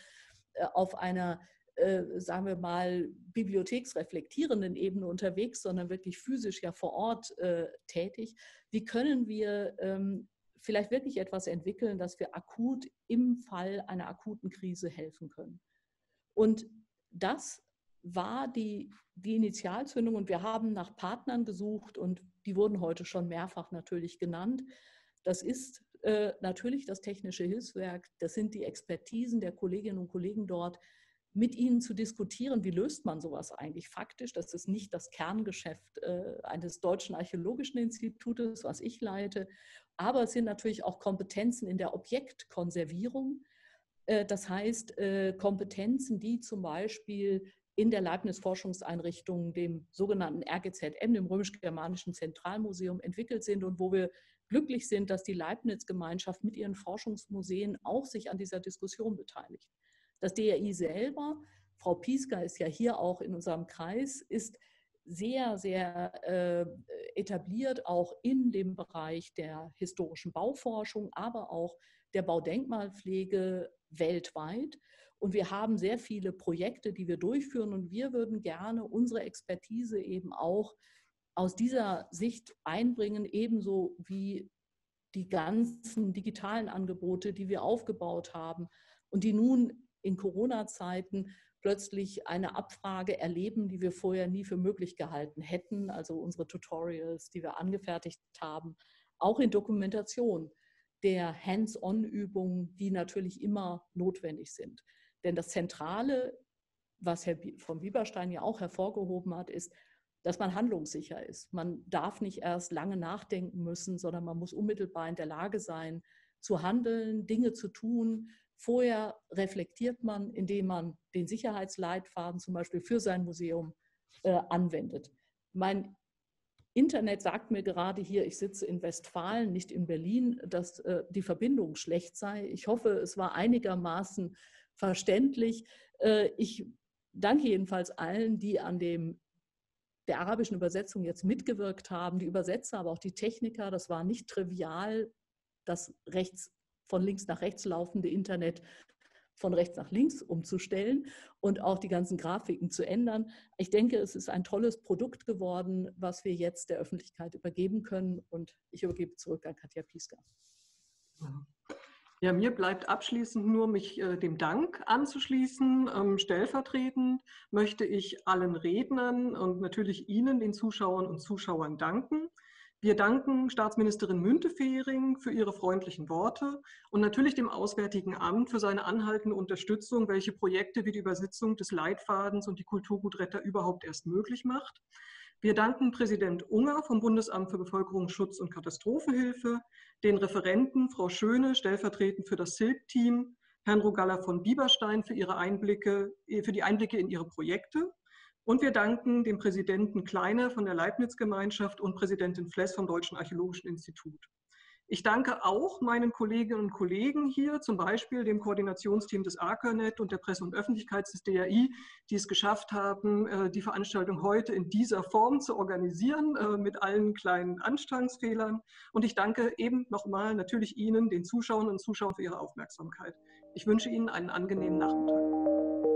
äh, auf einer, äh, sagen wir mal, bibliotheksreflektierenden Ebene unterwegs, sondern wirklich physisch ja vor Ort äh, tätig. Wie können wir ähm, vielleicht wirklich etwas entwickeln, dass wir akut im Fall einer akuten Krise helfen können? Und das war die, die Initialzündung und wir haben nach Partnern gesucht und die wurden heute schon mehrfach natürlich genannt. Das ist äh, natürlich das technische Hilfswerk, das sind die Expertisen der Kolleginnen und Kollegen dort, mit ihnen zu diskutieren, wie löst man sowas eigentlich faktisch. Das ist nicht das Kerngeschäft äh, eines deutschen archäologischen Institutes, was ich leite, aber es sind natürlich auch Kompetenzen in der Objektkonservierung. Äh, das heißt, äh, Kompetenzen, die zum Beispiel in der Leibniz-Forschungseinrichtung, dem sogenannten RGZM, dem Römisch-Germanischen Zentralmuseum, entwickelt sind und wo wir glücklich sind, dass die Leibniz-Gemeinschaft mit ihren Forschungsmuseen auch sich an dieser Diskussion beteiligt. Das DRI selber, Frau Pieska ist ja hier auch in unserem Kreis, ist sehr, sehr äh, etabliert, auch in dem Bereich der historischen Bauforschung, aber auch der Baudenkmalpflege weltweit. Und wir haben sehr viele Projekte, die wir durchführen und wir würden gerne unsere Expertise eben auch aus dieser Sicht einbringen, ebenso wie die ganzen digitalen Angebote, die wir aufgebaut haben und die nun in Corona-Zeiten plötzlich eine Abfrage erleben, die wir vorher nie für möglich gehalten hätten. Also unsere Tutorials, die wir angefertigt haben, auch in Dokumentation der Hands-on-Übungen, die natürlich immer notwendig sind. Denn das Zentrale, was Herr von Bieberstein ja auch hervorgehoben hat, ist, dass man handlungssicher ist. Man darf nicht erst lange nachdenken müssen, sondern man muss unmittelbar in der Lage sein, zu handeln, Dinge zu tun. Vorher reflektiert man, indem man den Sicherheitsleitfaden zum Beispiel für sein Museum äh, anwendet. Mein Internet sagt mir gerade hier, ich sitze in Westfalen, nicht in Berlin, dass äh, die Verbindung schlecht sei. Ich hoffe, es war einigermaßen verständlich. Äh, ich danke jedenfalls allen, die an dem der arabischen Übersetzung jetzt mitgewirkt haben, die Übersetzer, aber auch die Techniker. Das war nicht trivial, das rechts von links nach rechts laufende Internet von rechts nach links umzustellen und auch die ganzen Grafiken zu ändern. Ich denke, es ist ein tolles Produkt geworden, was wir jetzt der Öffentlichkeit übergeben können. Und ich übergebe zurück an Katja Pieska. Ja, mir bleibt abschließend nur, mich äh, dem Dank anzuschließen. Ähm, stellvertretend möchte ich allen Rednern und natürlich Ihnen, den Zuschauern und Zuschauern, danken. Wir danken Staatsministerin Müntefering für ihre freundlichen Worte und natürlich dem Auswärtigen Amt für seine anhaltende Unterstützung, welche Projekte wie die Übersetzung des Leitfadens und die Kulturgutretter überhaupt erst möglich macht. Wir danken Präsident Unger vom Bundesamt für Bevölkerungsschutz und Katastrophenhilfe, den Referenten Frau Schöne, stellvertretend für das SILP-Team, Herrn Rogalla von Bieberstein für, ihre Einblicke, für die Einblicke in ihre Projekte. Und wir danken dem Präsidenten Kleiner von der Leibniz-Gemeinschaft und Präsidentin Fless vom Deutschen Archäologischen Institut. Ich danke auch meinen Kolleginnen und Kollegen hier, zum Beispiel dem Koordinationsteam des AKRNet und der Presse- und Öffentlichkeits des DRI, die es geschafft haben, äh, die Veranstaltung heute in dieser Form zu organisieren, äh, mit allen kleinen Anstandsfehlern. Und ich danke eben nochmal natürlich Ihnen, den Zuschauern und Zuschauern, für Ihre Aufmerksamkeit. Ich wünsche Ihnen einen angenehmen Nachmittag.